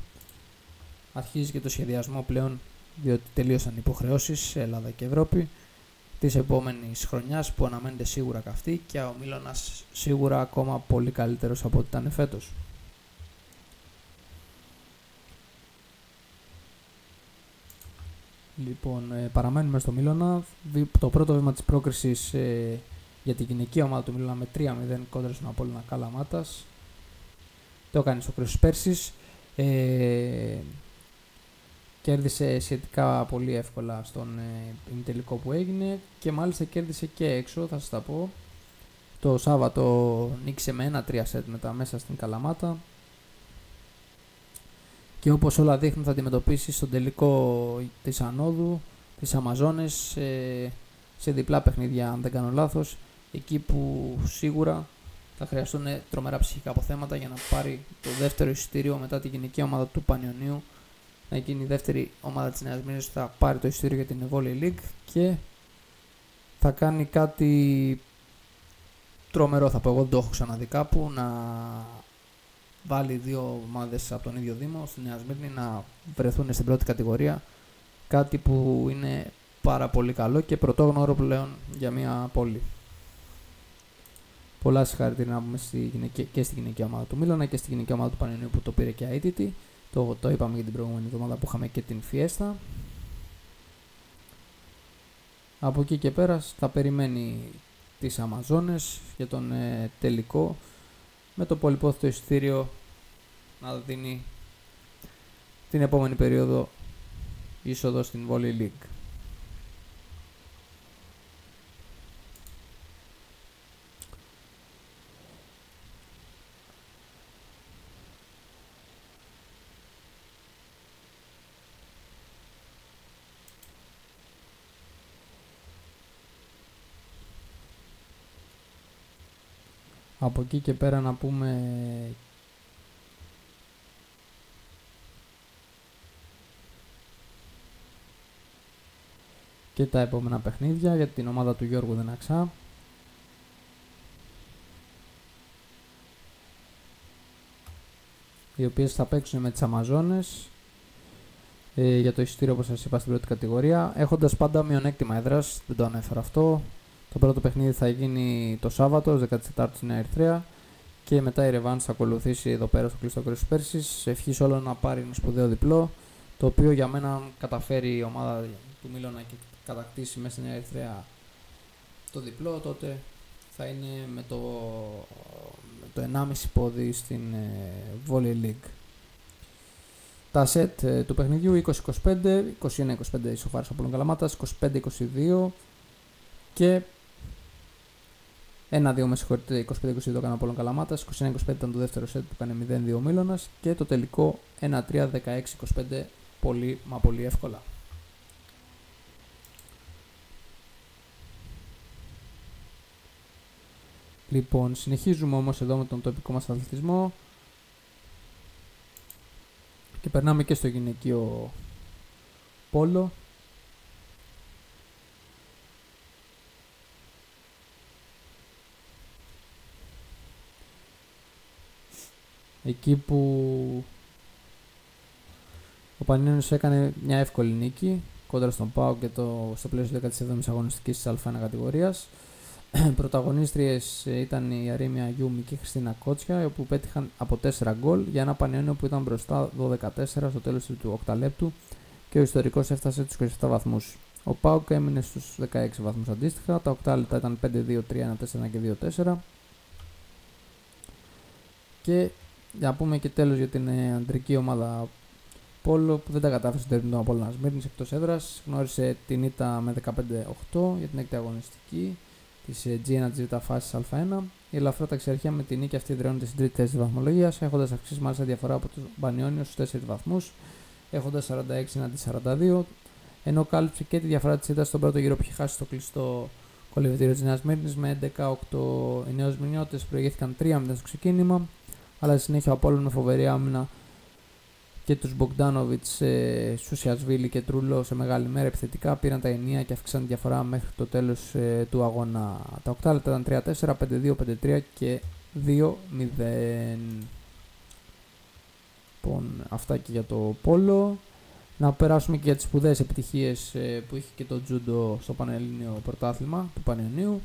Αρχίζει και το σχεδιασμό πλέον, διότι τελείωσαν οι υποχρεώσεις σε Ελλάδα και Ευρώπη της επόμενης χρονιάς που αναμένεται σίγουρα καυτή και ο Μίλωνας σίγουρα ακόμα πολύ καλύτερος από ό,τι ήταν φέτος. Λοιπόν, ε, παραμένουμε στο Μίλωνα. Το πρώτο βήμα της πρόκρισης ε, για την γυναική ομάδα του Μίλωνα με 3-0 κόντρα στον Απόλλωνα Το έκανε στο κρίσος πέρσι. Ε, κέρδισε σχετικά πολύ εύκολα στον ε, τελικό που έγινε και μάλιστα κέρδισε και έξω, θα σας τα πω. Το Σάββατο νίκησε με ένα 3 σετ μετά μέσα στην Καλαμάτα και όπως όλα δείχνουν θα αντιμετωπίσει στον τελικό της Ανόδου, της Αμαζόνες ε, σε διπλά παιχνίδια αν δεν κάνω λάθος εκεί που σίγουρα θα χρειαστούν τρομερά ψυχικά αποθέματα για να πάρει το δεύτερο εισιτήριο μετά τη γενική ομάδα του Πανιωνίου να γίνει η δεύτερη ομάδα της Νέας Μήνες που θα πάρει το εισιτήριο για την Volley League και θα κάνει κάτι τρομερό θα πω εγώ, δεν το έχω ξαναδεί κάπου να βάλει δύο ομάδες από τον ίδιο Δήμο στη Νέα Σμύρνη να βρεθούν στην πρώτη κατηγορία κάτι που είναι πάρα πολύ καλό και πρωτόγνωρο πλέον για μια πόλη. Πολλά συγχαρητήρια να πούμε στη και στη γυναική ομάδα του Μίλωνα και στη γυναική ομάδα του Πανεπιστημίου που το πήρε και αίτητη. Το, το είπαμε για την προηγούμενη εβδομάδα που είχαμε και την Fiesta. Από εκεί και πέρα θα περιμένει τις Αμαζόνες για τον ε, τελικό με το πολυπόθετο εισιτήριο να δίνει την επόμενη περίοδο είσοδο στην Volley League. Από εκεί και πέρα να πούμε και τα επόμενα παιχνίδια για την ομάδα του Γιώργου Δεναξά. οι οποίες θα παίξουν με τις Αμαζόνες ε, για το εισιτήριο όπως σας είπα στην πρώτη κατηγορία έχοντας πάντα μειονέκτημα έδρας, δεν το ανέφερα αυτό το πρώτο παιχνίδι θα γίνει το Σάββατο, 14 στην Ερυθρέα και μετά η Ρεβάν θα ακολουθήσει εδώ πέρα στο κλειστό κρύο πέρσι. Ευχής όλων να πάρει ένα σπουδαίο διπλό, το οποίο για μένα καταφέρει η ομάδα του Μίλωνα και κατακτήσει μέσα στην Ερυθρέα το διπλό, τότε θα είναι με το, το 1,5 πόδι στην ε, Volley League. Τα σετ ε, του παιχνιδιού 20-25, 21-25 ισοφάρης από Καλαμάτας, 25-22 και 1-2 με συγχωρείτε, 25-22 το έκανε Απόλλων Καλαμάτας, 21-25 ήταν το δεύτερο σετ που έκανε 0-2 Μίλωνας και το τελικό 1-3, 16-25 πολύ μα πολύ εύκολα. Λοιπόν, συνεχίζουμε όμως εδώ με τον τοπικό μας αθλητισμό και περνάμε και στο γυναικείο πόλο εκεί που ο Πανίνος έκανε μια εύκολη νίκη κόντρα στον ΠΑΟ και το, στο πλαίσιο 17ης αγωνιστικής της Α1 κατηγορίας. Πρωταγωνίστριες ήταν η Αρήμια Γιούμι και η Χριστίνα Κότσια, όπου πέτυχαν από 4 γκολ για ένα Πανιόνιο που ήταν μπροστά 12-4 στο τέλος του 8 λεπτού και ο ιστορικός έφτασε τους 27 βαθμούς. Ο ΠΑΟΚ έμεινε στους 16 βαθμούς αντίστοιχα, τα 8 λεπτά ήταν 5-2-3-1-4 και 2-4 και για να πούμε και τέλος για την ε, αντρική ομάδα Πόλο που δεν τα κατάφερε στην τον Απόλλωνα Σμύρνης εκτός έδρας. Γνώρισε την ήττα με 15-8 για την έκτη αγωνιστική της ε, G1 φάσης Α1. Η ελαφρά ταξιαρχία με την νίκη αυτή δρεώνεται στην τρίτη θέση της βαθμολογίας, έχοντας αυξήσει μάλιστα διαφορά από τον Μπανιόνιος στους 4 βαθμούς, έχοντας 46 εναντί 42, ενώ κάλυψε και τη διαφορά της ήττας στον πρώτο γύρο που είχε χάσει στο κλειστό κολυβητήριο της Νέας Μύρνη με 11-8. Οι νέου μηνιώτες προηγήθηκαν 3-0 στο ξεκίνημα, αλλά στη συνέχεια ο Απόλλων με φοβερή άμυνα και τους Μπογκδάνοβιτς, ε, Σουσιασβίλη και Τρούλο σε μεγάλη μέρα επιθετικά πήραν τα ενία και αυξήσαν τη διαφορά μέχρι το τέλος ε, του αγώνα. Τα 8 λεπτά ήταν 3-4, 5-2, 5-3 και 2-0. Λοιπόν, αυτά και για το Πόλο. Να περάσουμε και για τις σπουδαίες επιτυχίες ε, που είχε και το Τζούντο στο Πανελλήνιο Πρωτάθλημα του Πανελληνίου.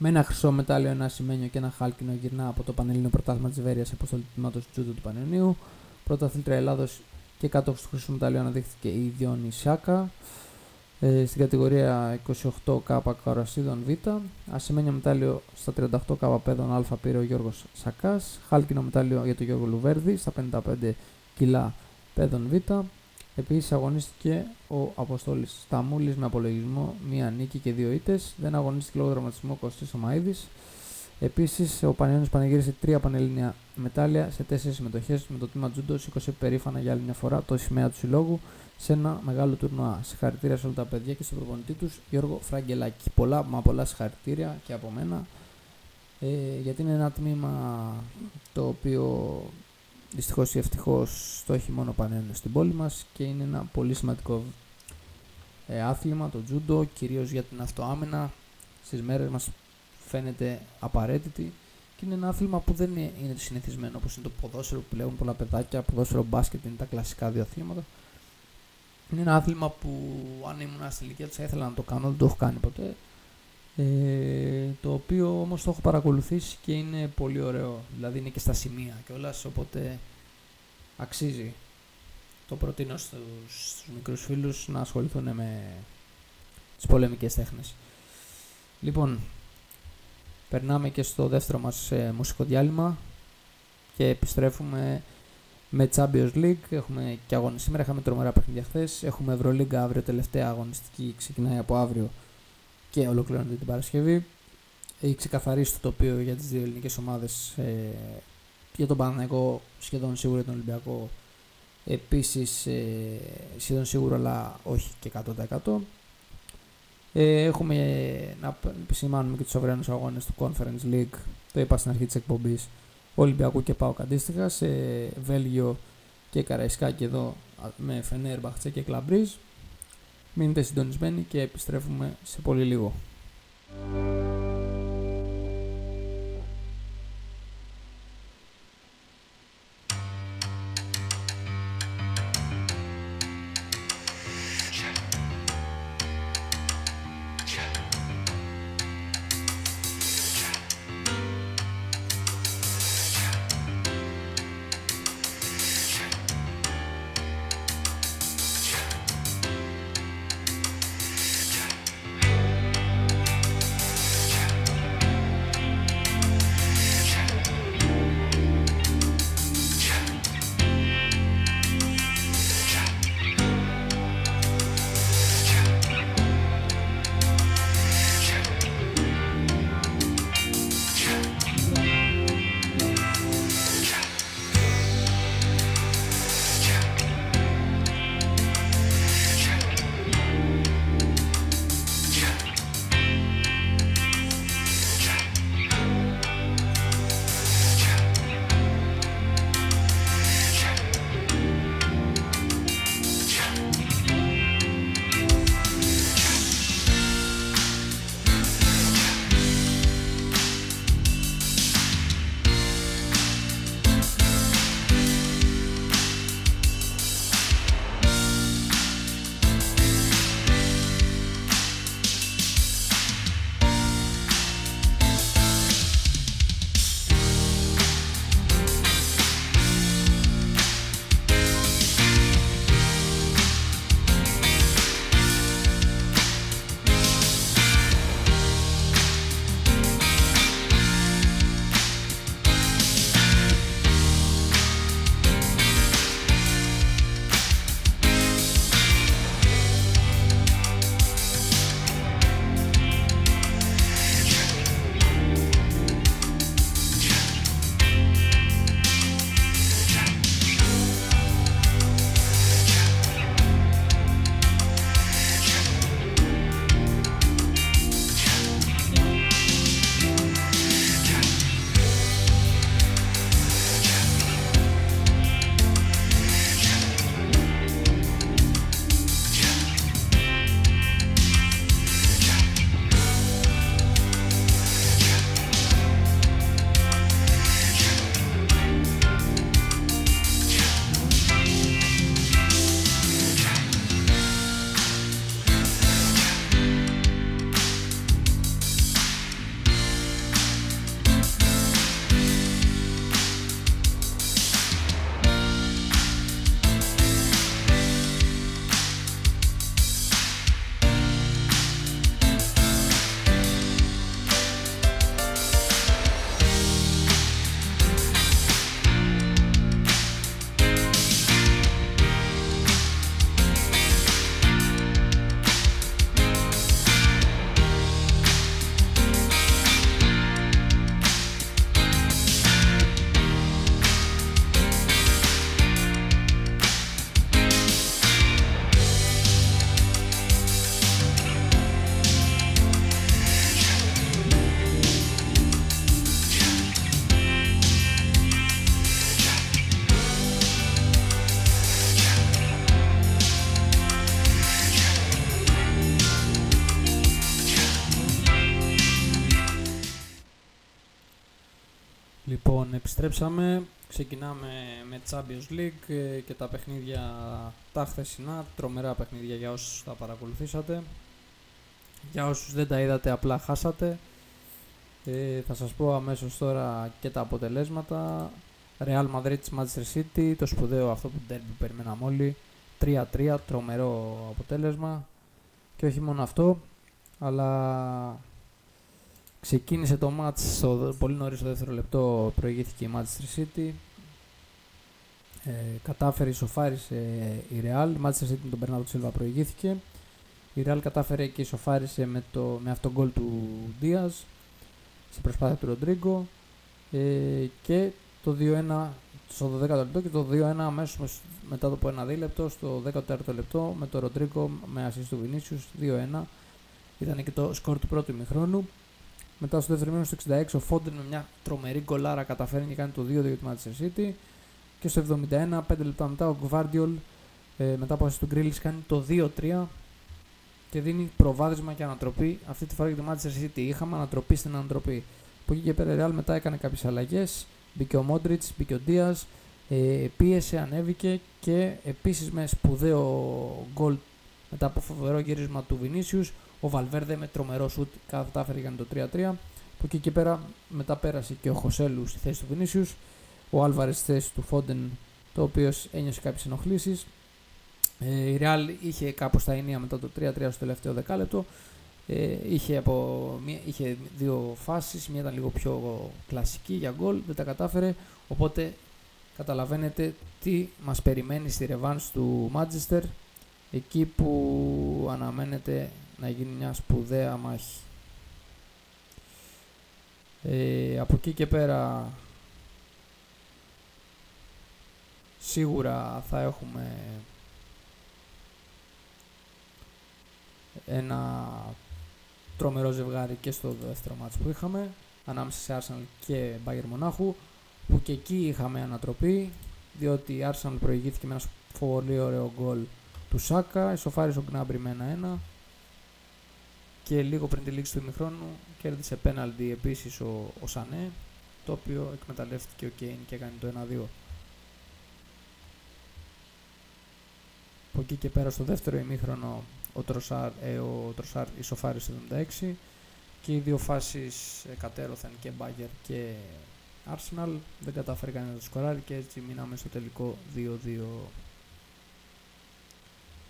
Με ένα χρυσό μετάλλιο, ένα σημαίνιο και ένα χάλκινο γυρνά από το Πανελλήνιο Πρωτάθλημα της Βέρειας σε αποστολή τμήματος Τζούντο του Πανελληνίου. Πρώτα αθλήτρια Ελλάδος και κάτω του χρυσού μεταλλίου αναδείχθηκε η Διόνι Σιάκα. Ε, στην κατηγορία 28 K Καρασίδων Β. Ασημένιο μετάλλιο στα 38 K Πέδων Α πήρε ο Γιώργος Σακάς. Χάλκινο μετάλλιο για τον Γιώργο Λουβέρδη στα 55 κιλά Πέδων Β. Επίσης αγωνίστηκε ο Αποστόλης Σταμούλης με απολογισμό μία νίκη και δύο ήττες. Δεν αγωνίστηκε λόγω δραματισμού Κωστής Ομαίδης. Επίσης, ο Πανιόνιο πανηγύρισε τρία πανελλήνια μετάλλια σε τέσσερις συμμετοχές με το τμήμα Τζούντο. Σήκωσε περήφανα για άλλη μια φορά το σημαία του συλλόγου σε ένα μεγάλο τουρνουά. Συγχαρητήρια σε όλα τα παιδιά και στον προπονητή τους Γιώργο Φραγκελάκη. Πολλά, μα πολλά συγχαρητήρια και από μένα. Ε, γιατί είναι ένα τμήμα το οποίο δυστυχώς ή ευτυχώς το έχει μόνο Πανιόνιο στην πόλη μας και είναι ένα πολύ σημαντικό ε, άθλημα, το τζούντο, κυρίως για την αυτοάμυνα. Στις μέρες μας φαίνεται απαραίτητη και είναι ένα άθλημα που δεν είναι, είναι το συνηθισμένο όπως είναι το ποδόσφαιρο που λέγουν πολλά παιδάκια, ποδόσφαιρο μπάσκετ είναι τα κλασικά δύο αθλήματα. Είναι ένα άθλημα που αν ήμουν στην ηλικία θα ήθελα να το κάνω, δεν το έχω κάνει ποτέ. Ε, το οποίο όμως το έχω παρακολουθήσει και είναι πολύ ωραίο, δηλαδή είναι και στα σημεία και όλα, οπότε αξίζει. Το προτείνω στους, στους μικρούς φίλους να ασχοληθούν με τις πολεμικές τέχνες. Λοιπόν, Περνάμε και στο δεύτερο μας ε, μουσικό διάλειμμα και επιστρέφουμε με Champions League. Έχουμε και αγώνες σήμερα, είχαμε τρομερά παιχνίδια χθες. Έχουμε Ευρωλίγκα αύριο, τελευταία αγωνιστική ξεκινάει από αύριο και ολοκληρώνεται την Παρασκευή. Έχει ξεκαθαρίσει το τοπίο για τις δύο ελληνικές ομάδες ε, για τον Παναγενικό σχεδόν σίγουρο τον Ολυμπιακό επίσης ε, σχεδόν σίγουρο αλλά όχι και 100%. Ε, έχουμε να επισημάνουμε και τους αυριανούς αγώνες του Conference League. Το είπα στην αρχή της εκπομπής. Ολυμπιακού και πάω αντίστοιχα σε Βέλγιο και Καραϊσκάκι εδώ με Φενέρ, Μπαχτσέ και Κλαμπρίζ. Μείνετε συντονισμένοι και επιστρέφουμε σε πολύ λίγο. Επιστρέψαμε. Ξεκινάμε με Champions League ε, και τα παιχνίδια τα χθεσινά, τρομερά παιχνίδια για όσους τα παρακολουθήσατε. Για όσους δεν τα είδατε απλά χάσατε. Ε, θα σας πω αμέσως τώρα και τα αποτελέσματα. Real Madrid Manchester City, το σπουδαίο αυτό που derby περιμέναμε όλοι. 3-3, τρομερό αποτέλεσμα. Και όχι μόνο αυτό, αλλά ξεκίνησε το match στο, πολύ νωρίς στο δεύτερο λεπτό προηγήθηκε η Manchester City. Ε, κατάφερε, ισοφάρισε η Real, η Manchester City με τον Bernardo Silva προηγήθηκε. Η Real κατάφερε και ισοφάρισε με, το, με αυτόν γκολ του Diaz στην προσπάθεια του Ροντρίγκο ε, και το 2-1 στο 12ο λεπτό και το 2-1 αμέσως μετά από ένα δίλεπτο στο 14ο λεπτό με το Ροντρίγκο με assist του Vinicius 2-1 ήταν και το σκορ του πρώτου ημιχρόνου μετά στο δεύτερο μήνυμα στο 66 ο Φόντεν με μια τρομερή γκολάρα καταφέρνει και κάνει το 2-2 για τη Manchester City και στο 71 5 λεπτά μετά ο Γκβάρντιολ ε, μετά από assist του Γκρίλης κάνει το 2-3 και δίνει προβάδισμα και ανατροπή αυτή τη φορά για τη Manchester City είχαμε ανατροπή στην ανατροπή από εκεί και πέρα η Real μετά έκανε κάποιες αλλαγές. Μπήκε ο Μόντριτ, μπήκε ο Δία, ε, πίεσε, ανέβηκε και επίσης με σπουδαίο γκολ μετά από φοβερό γύρισμα του Βινίσιου. Ο Βαλβέρδε με τρομερό σουτ κατάφερε για το 3-3. Από εκεί και πέρα μετά πέρασε και ο Χωσέλου στη θέση του Βινίσιους. Ο Άλβαρες στη θέση του Φόντεν, το οποίο ένιωσε κάποιες ενοχλήσεις. Ε, η Real είχε κάπως τα ενία μετά το 3-3 στο τελευταίο δεκάλεπτο. Ε, είχε, από, είχε δύο φάσεις, μία ήταν λίγο πιο κλασική για γκολ, δεν τα κατάφερε, οπότε καταλαβαίνετε τι μας περιμένει στη ρεβάνς του Μάντζεστερ, εκεί που αναμένεται να γίνει μια σπουδαία μάχη. Ε, από εκεί και πέρα σίγουρα θα έχουμε ένα τρομερό ζευγάρι και στο δεύτερο μάτς που είχαμε ανάμεσα σε Arsenal και Bayern Μονάχου που και εκεί είχαμε ανατροπή διότι η Arsenal προηγήθηκε με ένα πολύ ωραίο γκολ του Σάκα, ισοφάρισε ο Γκνάμπρι με ένα-ένα και λίγο πριν τη λήξη του ημιχρόνου κέρδισε πέναλτι επίσης ο, ο Σανέ το οποίο εκμεταλλεύτηκε ο Κέιν και έκανε το 1-2. Από εκεί και πέρα στο δεύτερο ημίχρονο ο Τροσάρ, ε, ο Τροσάρ ισοφάρισε 76 και οι δύο φάσεις ε, κατέρωθαν και Μπάγκερ και Arsenal. Δεν κατάφερε κανένα να το σκοράρει και έτσι μείναμε στο τελικό 2-2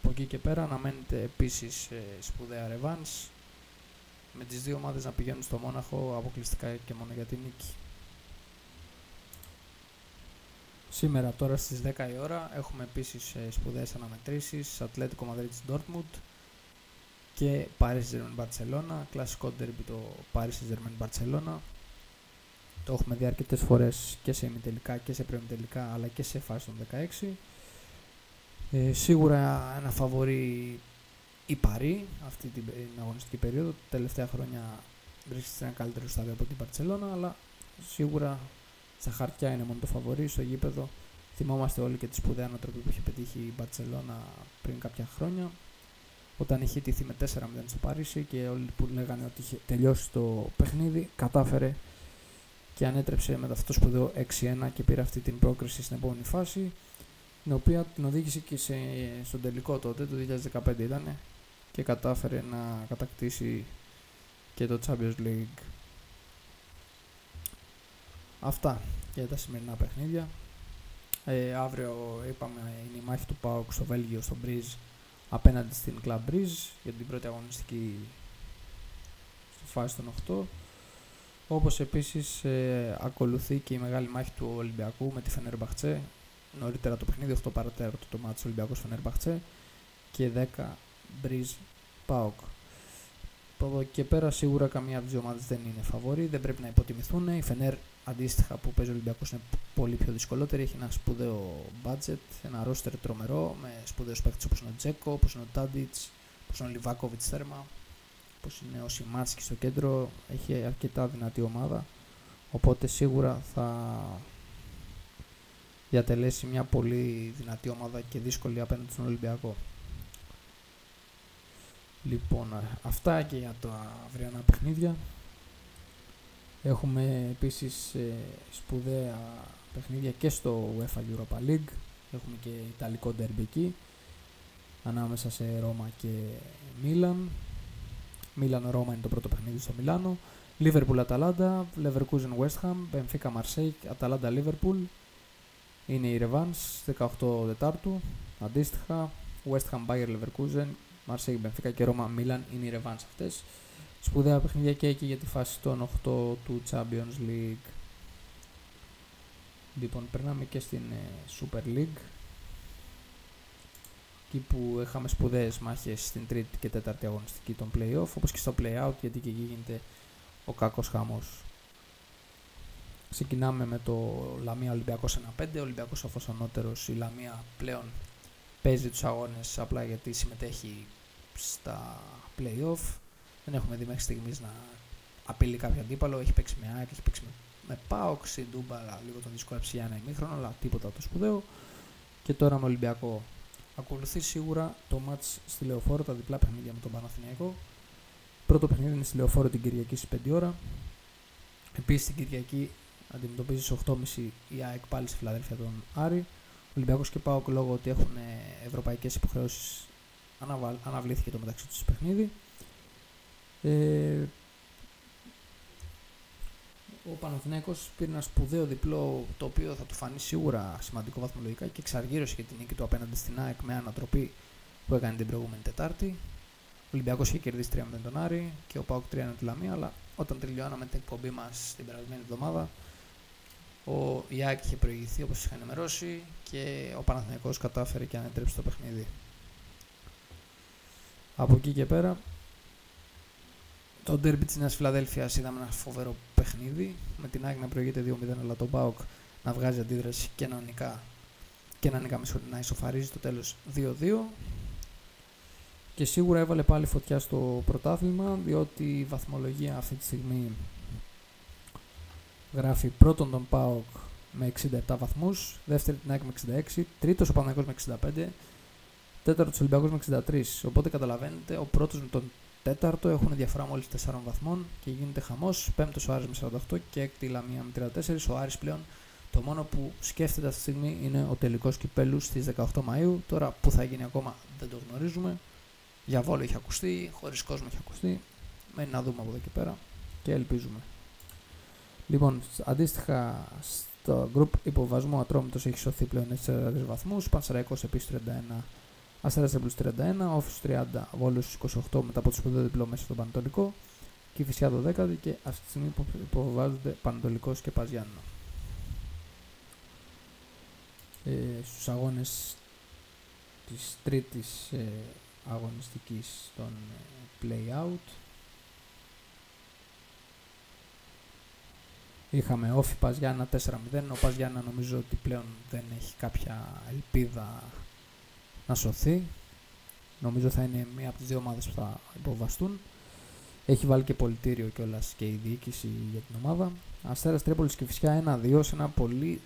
από εκεί και πέρα αναμένεται επίσης ε, σπουδαία ρεβάνς με τις δύο ομάδες να πηγαίνουν στο Μόναχο αποκλειστικά και μόνο για την νίκη. Σήμερα τώρα στις 10 η ώρα έχουμε επίσης ε, σπουδαίες αναμετρήσεις Ατλέτικο Μαδρίτης Dortmund και Paris Saint-Germain Barcelona, κλασικό derby το Paris Saint-Germain Barcelona. Το έχουμε δει αρκετές φορές και σε ημιτελικά και σε προημιτελικά αλλά και σε φάση των 16. Ε, σίγουρα ένα φαβορή η Παρή αυτή την, αγωνιστική περίοδο. Τα τελευταία χρόνια βρίσκεται σε ένα καλύτερο στάδιο από την Barcelona, αλλά σίγουρα στα χαρτιά είναι μόνο το φαβορή. Στο γήπεδο θυμόμαστε όλοι και τη σπουδαία ανατροπή που είχε πετύχει η Barcelona πριν κάποια χρόνια όταν είχε τηθεί με 4-0 στο Παρίσι και όλοι που λέγανε ότι είχε τελειώσει το παιχνίδι, κατάφερε και ανέτρεψε με αυτό το σπουδαίο 6-1 και πήρε αυτή την πρόκριση στην επόμενη φάση, την οποία την οδήγησε και σε, στον τελικό τότε, το 2015 ήταν, και κατάφερε να κατακτήσει και το Champions League. Αυτά για τα σημερινά παιχνίδια. Ε, αύριο είπαμε είναι η μάχη του ΠΑΟΚ στο Βέλγιο, στο Μπρίζ, απέναντι στην Club Breeze για την πρώτη αγωνιστική στη φάση των 8 όπως επίσης ε, ακολουθεί και η μεγάλη μάχη του Ολυμπιακού με τη Φενέρμπαχτσε νωρίτερα το παιχνίδι 8 παρατέταρτο το μάτι Ολυμπιακός Φενέρμπαχτσε και 10 Breeze Pauk από εδώ και πέρα σίγουρα καμία από τις ομάδες δεν είναι φαβορή, δεν πρέπει να υποτιμηθούν. Η Φενέρ αντίστοιχα που παίζει ο Ολυμπιακός είναι πολύ πιο δυσκολότερη. Έχει ένα σπουδαίο budget, ένα ρόστερ τρομερό με σπουδαίους παίκτες όπως είναι ο Τζέκο, όπως είναι ο Τάντιτς, όπως είναι ο Λιβάκοβιτς θέρμα, όπως είναι ο Σιμάτσκι στο κέντρο. Έχει αρκετά δυνατή ομάδα. Οπότε σίγουρα θα διατελέσει μια πολύ δυνατή ομάδα και δύσκολη απέναντι στον Ολυμπιακό. Λοιπόν, αυτά και για τα αυριανά παιχνίδια. Έχουμε επίσης ε, σπουδαία παιχνίδια και στο UEFA Europa League. Έχουμε και Ιταλικό derby εκεί, ανάμεσα σε Ρώμα και Μίλαν. Μίλαν-Ρώμα είναι το πρώτο παιχνίδι στο Μιλάνο. Liverpool-Αταλάντα, Leverkusen West Ham, Benfica Marseille, Αταλάντα Liverpool. Είναι η Revans 18 Τετάρτου. Αντίστοιχα, West Ham Bayer Leverkusen, Marseille Benfica και Ρώμα Μίλαν είναι οι Revans αυτές. Σπουδαία παιχνίδια και εκεί για τη φάση των 8 του Champions League. Λοιπόν, περνάμε και στην ε, Super League. Εκεί που είχαμε σπουδαίες μάχες στην τρίτη και τέταρτη αγωνιστική των play-off, όπως και στο play-out, γιατί και εκεί γίνεται ο κακός χαμός. Ξεκινάμε με το Λαμία Ολυμπιακός 1-5, ο Ολυμπιακός αφός ανώτερος, η Λαμία πλέον παίζει τους αγώνες απλά γιατί συμμετέχει στα play-off. Δεν έχουμε δει μέχρι στιγμής να απειλεί κάποιο αντίπαλο, έχει παίξει με ΑΕΚ, έχει παίξει με, με ΠΑΟΚ, στην Ντούμπα λίγο τον δυσκόλεψε για ένα ημίχρονο, αλλά τίποτα το σπουδαίο. Και τώρα με Ολυμπιακό ακολουθεί σίγουρα το μάτς στη Λεωφόρο, τα διπλά παιχνίδια με τον Παναθηναϊκό. Πρώτο παιχνίδι είναι στη Λεωφόρο την Κυριακή στις 5 ώρα. Επίσης την Κυριακή αντιμετωπίζει στις 8.30 η ΑΕΚ πάλι στη Φιλαδέλφια τον Άρη. Ο Ολυμπιακός και ΠΑΟΚ λόγω ότι έχουν ευρωπαϊκές υποχρεώσεις αναβλήθηκε το μεταξύ τους παιχνίδι. Ε, ο Παναθηναίκος πήρε ένα σπουδαίο διπλό το οποίο θα του φανεί σίγουρα σημαντικό βαθμολογικά και εξαργύρωσε και την νίκη του απέναντι στην ΑΕΚ με ανατροπή που έκανε την προηγούμενη Τετάρτη. Ο Ολυμπιακός είχε κερδίσει 3 με τον Άρη και ο Πάουκ 3 με τη Λαμία, αλλά όταν τελειώναμε την εκπομπή μας την περασμένη εβδομάδα, ο Ιάκ είχε προηγηθεί όπως είχα ενημερώσει και ο Παναθηναϊκός κατάφερε και ανέτρεψε το παιχνίδι. Από εκεί και πέρα, το derby της Νέας Φιλαδέλφιας είδαμε ένα φοβερό παιχνίδι. Με την ΑΕΚ να προηγείται 2-0, αλλά τον Πάοκ να βγάζει αντίδραση και να νικά και να νικά να ισοφαρίζει το τέλος 2-2 και σίγουρα έβαλε πάλι φωτιά στο πρωτάθλημα διότι η βαθμολογία αυτή τη στιγμή γράφει πρώτον τον ΠΑΟΚ με 67 βαθμούς, δεύτερη την ΑΕΚ με 66, τρίτος ο Παναγιώτης με 65, τέταρτος ο Ολυμπιακός με 63. Οπότε καταλαβαίνετε, ο πρώτος με τον τέταρτο έχουν διαφορά μόλις 4 βαθμών και γίνεται χαμός, πέμπτος ο Άρης με 48 και έκτη η Λαμία με 34. Ο Άρης πλέον το μόνο που σκέφτεται αυτή τη στιγμή είναι ο τελικός κυπέλους στις 18 Μαΐου. Τώρα που θα γίνει ακόμα δεν το γνωρίζουμε. Για Βόλο έχει ακουστεί, χωρίς κόσμο έχει ακουστεί. Μένει να δούμε από εδώ και πέρα και ελπίζουμε. Λοιπόν, αντίστοιχα στο group υποβασμού Ατρόμητος έχει σωθεί πλέον 4 βαθμούς, Πανσεραϊκός επίσης 31, Αστέρας Εμπλούς 31, Όφης 30, Βόλος 28 μετά από το σπουδαίο διπλό μέσα στον Πανατολικό και η Φυσιά 12 και αυτή τη στιγμή υποβάζονται Πανατολικός και Παζιάννο. Ε, στους αγώνες της τρίτης ε, αγωνιστικής των ε, play-out. Είχαμε όφη Παζιάννα 4-0. Ο Παζιάννα νομίζω ότι πλέον δεν έχει κάποια ελπίδα να σωθεί. Νομίζω θα είναι μία από τις δύο ομάδες που θα υποβαστούν. Έχει βάλει και πολιτήριο κιόλας και η διοίκηση για την ομάδα. Αστέρας Τρίπολης και φυσικά 1-2 σε ένα πολύ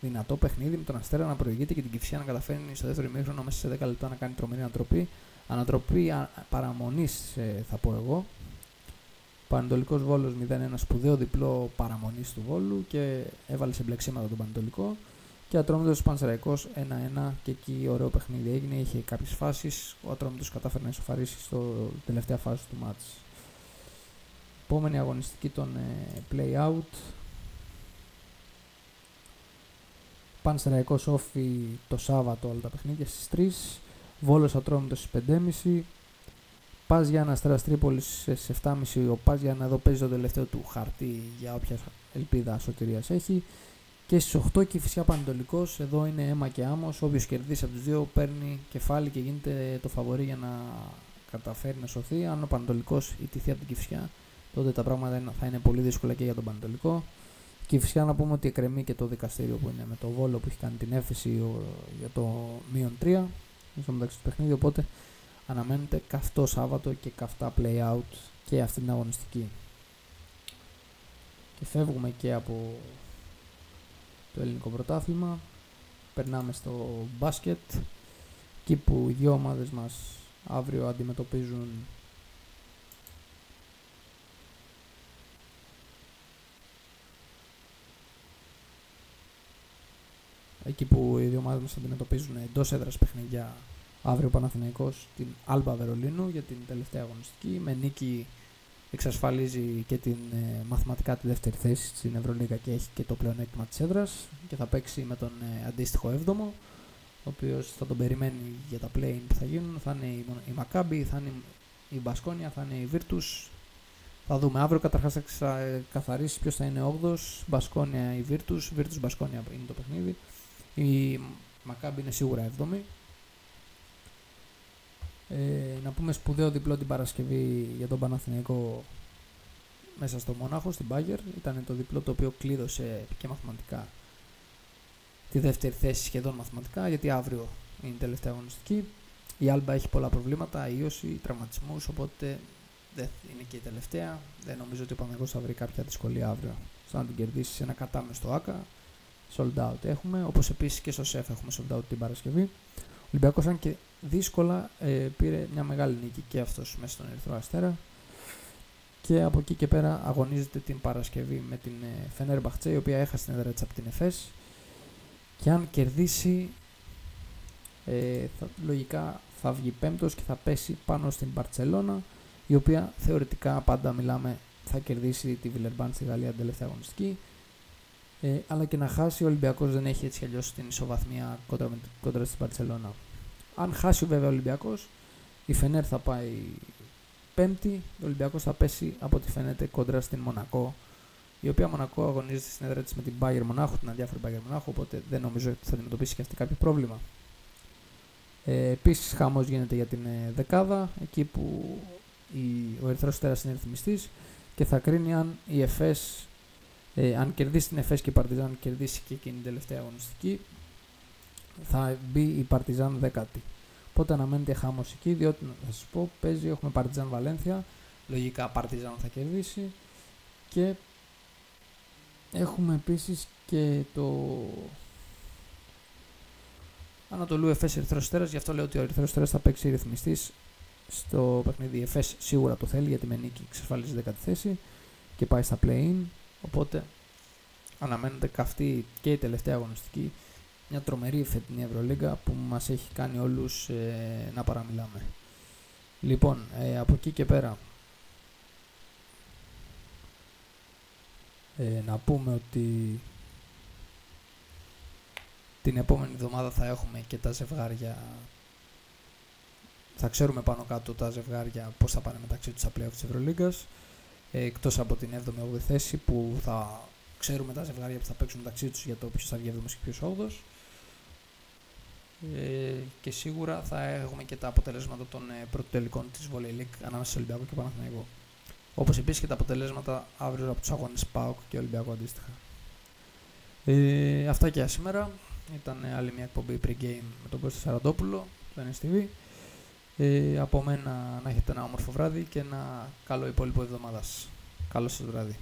δυνατό παιχνίδι με τον Αστέρα να προηγείται και την Κυφσιά να καταφέρνει στο δεύτερο ημίχρονο μέσα σε 10 λεπτά να κάνει τρομερή ανατροπή. Ανατροπή παραμονής, ε, θα πω εγώ. Πανετολικός Βόλος 0-1 σπουδαίο διπλό παραμονής του Βόλου και έβαλε σε μπλεξίματα τον Πανετολικό. Και Ατρόμητος Πανσεραϊκός 1-1 και εκεί ωραίο παιχνίδι έγινε. Είχε κάποιες φάσεις. Ο Ατρόμητος κατάφερε να ισοφαρίσει στο τελευταία φάση του μάτς. Επόμενη αγωνιστική των ε, play out Πανσεραϊκός Όφη το Σάββατο όλα τα παιχνίδια στις 3. Βόλος Ατρόμητος στις 5.30. Πας Γιάννα Αστέρας Τρίπολης στις 7.30. Ο Πας Γιάννα εδώ παίζει το τελευταίο του χαρτί για όποια ελπίδα σωτηρίας έχει. Και στις 8 και φυσικά Πανετολικός, εδώ είναι αίμα και άμμος. Όποιος κερδίσει από τους δύο παίρνει κεφάλι και γίνεται το φαβορή για να καταφέρει να σωθεί. Αν ο Πανετολικός ιτηθεί από την Κηφισιά, τότε τα πράγματα θα είναι πολύ δύσκολα και για τον Πανετολικό. Και φυσικά να πούμε ότι εκκρεμεί και το δικαστήριο που είναι με το Βόλο που έχει κάνει την έφεση για το μείον 3 στο μεταξύ του παιχνίδι. Οπότε αναμένεται καυτό Σάββατο και καυτά play out και αυτή την αγωνιστική. Και φεύγουμε και από το ελληνικό πρωτάθλημα. Περνάμε στο μπάσκετ, εκεί που οι δύο ομάδες μας αύριο αντιμετωπίζουν εκεί που οι δύο ομάδες μας αντιμετωπίζουν εντός έδρας παιχνιδιά αύριο Παναθηναϊκός την Άλμπα Βερολίνου για την τελευταία αγωνιστική με νίκη εξασφαλίζει και την ε, μαθηματικά τη δεύτερη θέση στην Ευρωλίγα και έχει και το πλεονέκτημα της έδρας και θα παίξει με τον ε, αντίστοιχο 7ο ο οποίος θα τον περιμένει για τα play που θα γίνουν. Θα είναι η, η Maccabi, θα είναι η Μπασκόνια, θα είναι η Virtus. Θα δούμε αύριο. Καταρχάς θα καθαρίσει ποιος θα είναι 8ο. Μπασκόνια ή Virtus. Virtus Μπασκόνια είναι το παιχνίδι. Η Maccabi είναι σίγουρα 7η. Ε, να πούμε σπουδαίο διπλό την Παρασκευή για τον Παναθηναϊκό μέσα στο Μόναχο, στην Μπάγκερ. Ήταν το διπλό το οποίο κλείδωσε και μαθηματικά τη δεύτερη θέση σχεδόν μαθηματικά, γιατί αύριο είναι η τελευταία αγωνιστική. Η Άλμπα έχει πολλά προβλήματα, ίωση, τραυματισμούς, οπότε δεν είναι και η τελευταία. Δεν νομίζω ότι ο Παναγό θα βρει κάποια δυσκολία αύριο. Σαν να την κερδίσει σε ένα κατάμεστο άκα. Sold out έχουμε, όπως επίσης και στο ΣΕΦ έχουμε sold out την Παρασκευή. Ο Ολυμπιακός, αν και δύσκολα, ε, πήρε μια μεγάλη νίκη και αυτός μέσα στον Ερυθρό Αστέρα. Και από εκεί και πέρα αγωνίζεται την Παρασκευή με την ε, Φενέρ Μπαχτσέ, η οποία έχασε την έδρα από την ΕΦΕΣ και αν κερδίσει ε, θα, λογικά θα βγει πέμπτος και θα πέσει πάνω στην Μπαρτσελώνα η οποία θεωρητικά πάντα μιλάμε θα κερδίσει τη Βιλερμπάν στη Γαλλία την τελευταία αγωνιστική. Ε, αλλά και να χάσει ο Ολυμπιακός δεν έχει έτσι αλλιώς την ισοβαθμία κόντρα, κόντρα στην Μπαρτσελώνα αν χάσει βέβαια ο Ολυμπιακός η Φενέρ θα πάει πέμπτη ο Ολυμπιακός θα πέσει από ό,τι φαίνεται κόντρα στην Μονακό η οποία Μονακό αγωνίζεται στην έδρα της με την Bayern Μονάχου, την αδιάφορη Bayern Μονάχου, οπότε δεν νομίζω ότι θα αντιμετωπίσει και αυτή κάποιο πρόβλημα. Ε, Επίσης, χαμός γίνεται για την ε, δεκάδα, εκεί που η, ο Ερυθρός Τέρα είναι ρυθμιστής και θα κρίνει αν η ΕΦΕΣ, ε, αν κερδίσει την ΕΦΕΣ και η Παρτιζάν κερδίσει και εκείνη την τελευταία αγωνιστική, θα μπει η Παρτιζάν δέκατη. Οπότε αναμένεται χάμο εκεί, διότι θα σας πω, παίζει, έχουμε Παρτιζάν Βαλένθια. Λογικά Παρτιζάν θα κερδίσει και Έχουμε επίσης και το Ανατολού Εφές Ερυθρός Αστέρας, γι' αυτό λέω ότι ο Ερυθρός Αστέρας θα παίξει ρυθμιστής στο παιχνίδι Εφές σίγουρα το θέλει γιατί με νίκη εξασφαλίζει δεκάτη θέση και πάει στα play-in, οπότε αναμένεται καυτή και η τελευταία αγωνιστική μια τρομερή φετινή Ευρωλίγκα που μας έχει κάνει όλους ε, να παραμιλάμε. Λοιπόν, ε, από εκεί και πέρα Ε, να πούμε ότι την επόμενη εβδομάδα θα έχουμε και τα ζευγάρια. Θα ξέρουμε πάνω κάτω τα ζευγάρια πώς θα πάνε μεταξύ τους στα playoff της Ευρωλίγκας. Ε, εκτός από την 7η 8η θέση που θα ξέρουμε τα ζευγάρια που θα παίξουν μεταξύ τους για το ποιος θα βγει 7 και ποιος 8 ε, και σίγουρα θα έχουμε και τα αποτελέσματα των ε, πρωτοτελικών της Volley League ανάμεσα σε Ολυμπιακό και Παναθηναϊκό. Όπως επίσης και τα αποτελέσματα αύριο από τους αγώνες ΠΑΟΚ και Ολυμπιακό αντίστοιχα. Ε, αυτά και για σήμερα. Ήταν άλλη μια εκπομπή pre-game με τον Κώστα Σαραντόπουλο, το NSTV. Ε, από μένα να έχετε ένα όμορφο βράδυ και ένα καλό υπόλοιπο εβδομάδας. Καλό σας βράδυ.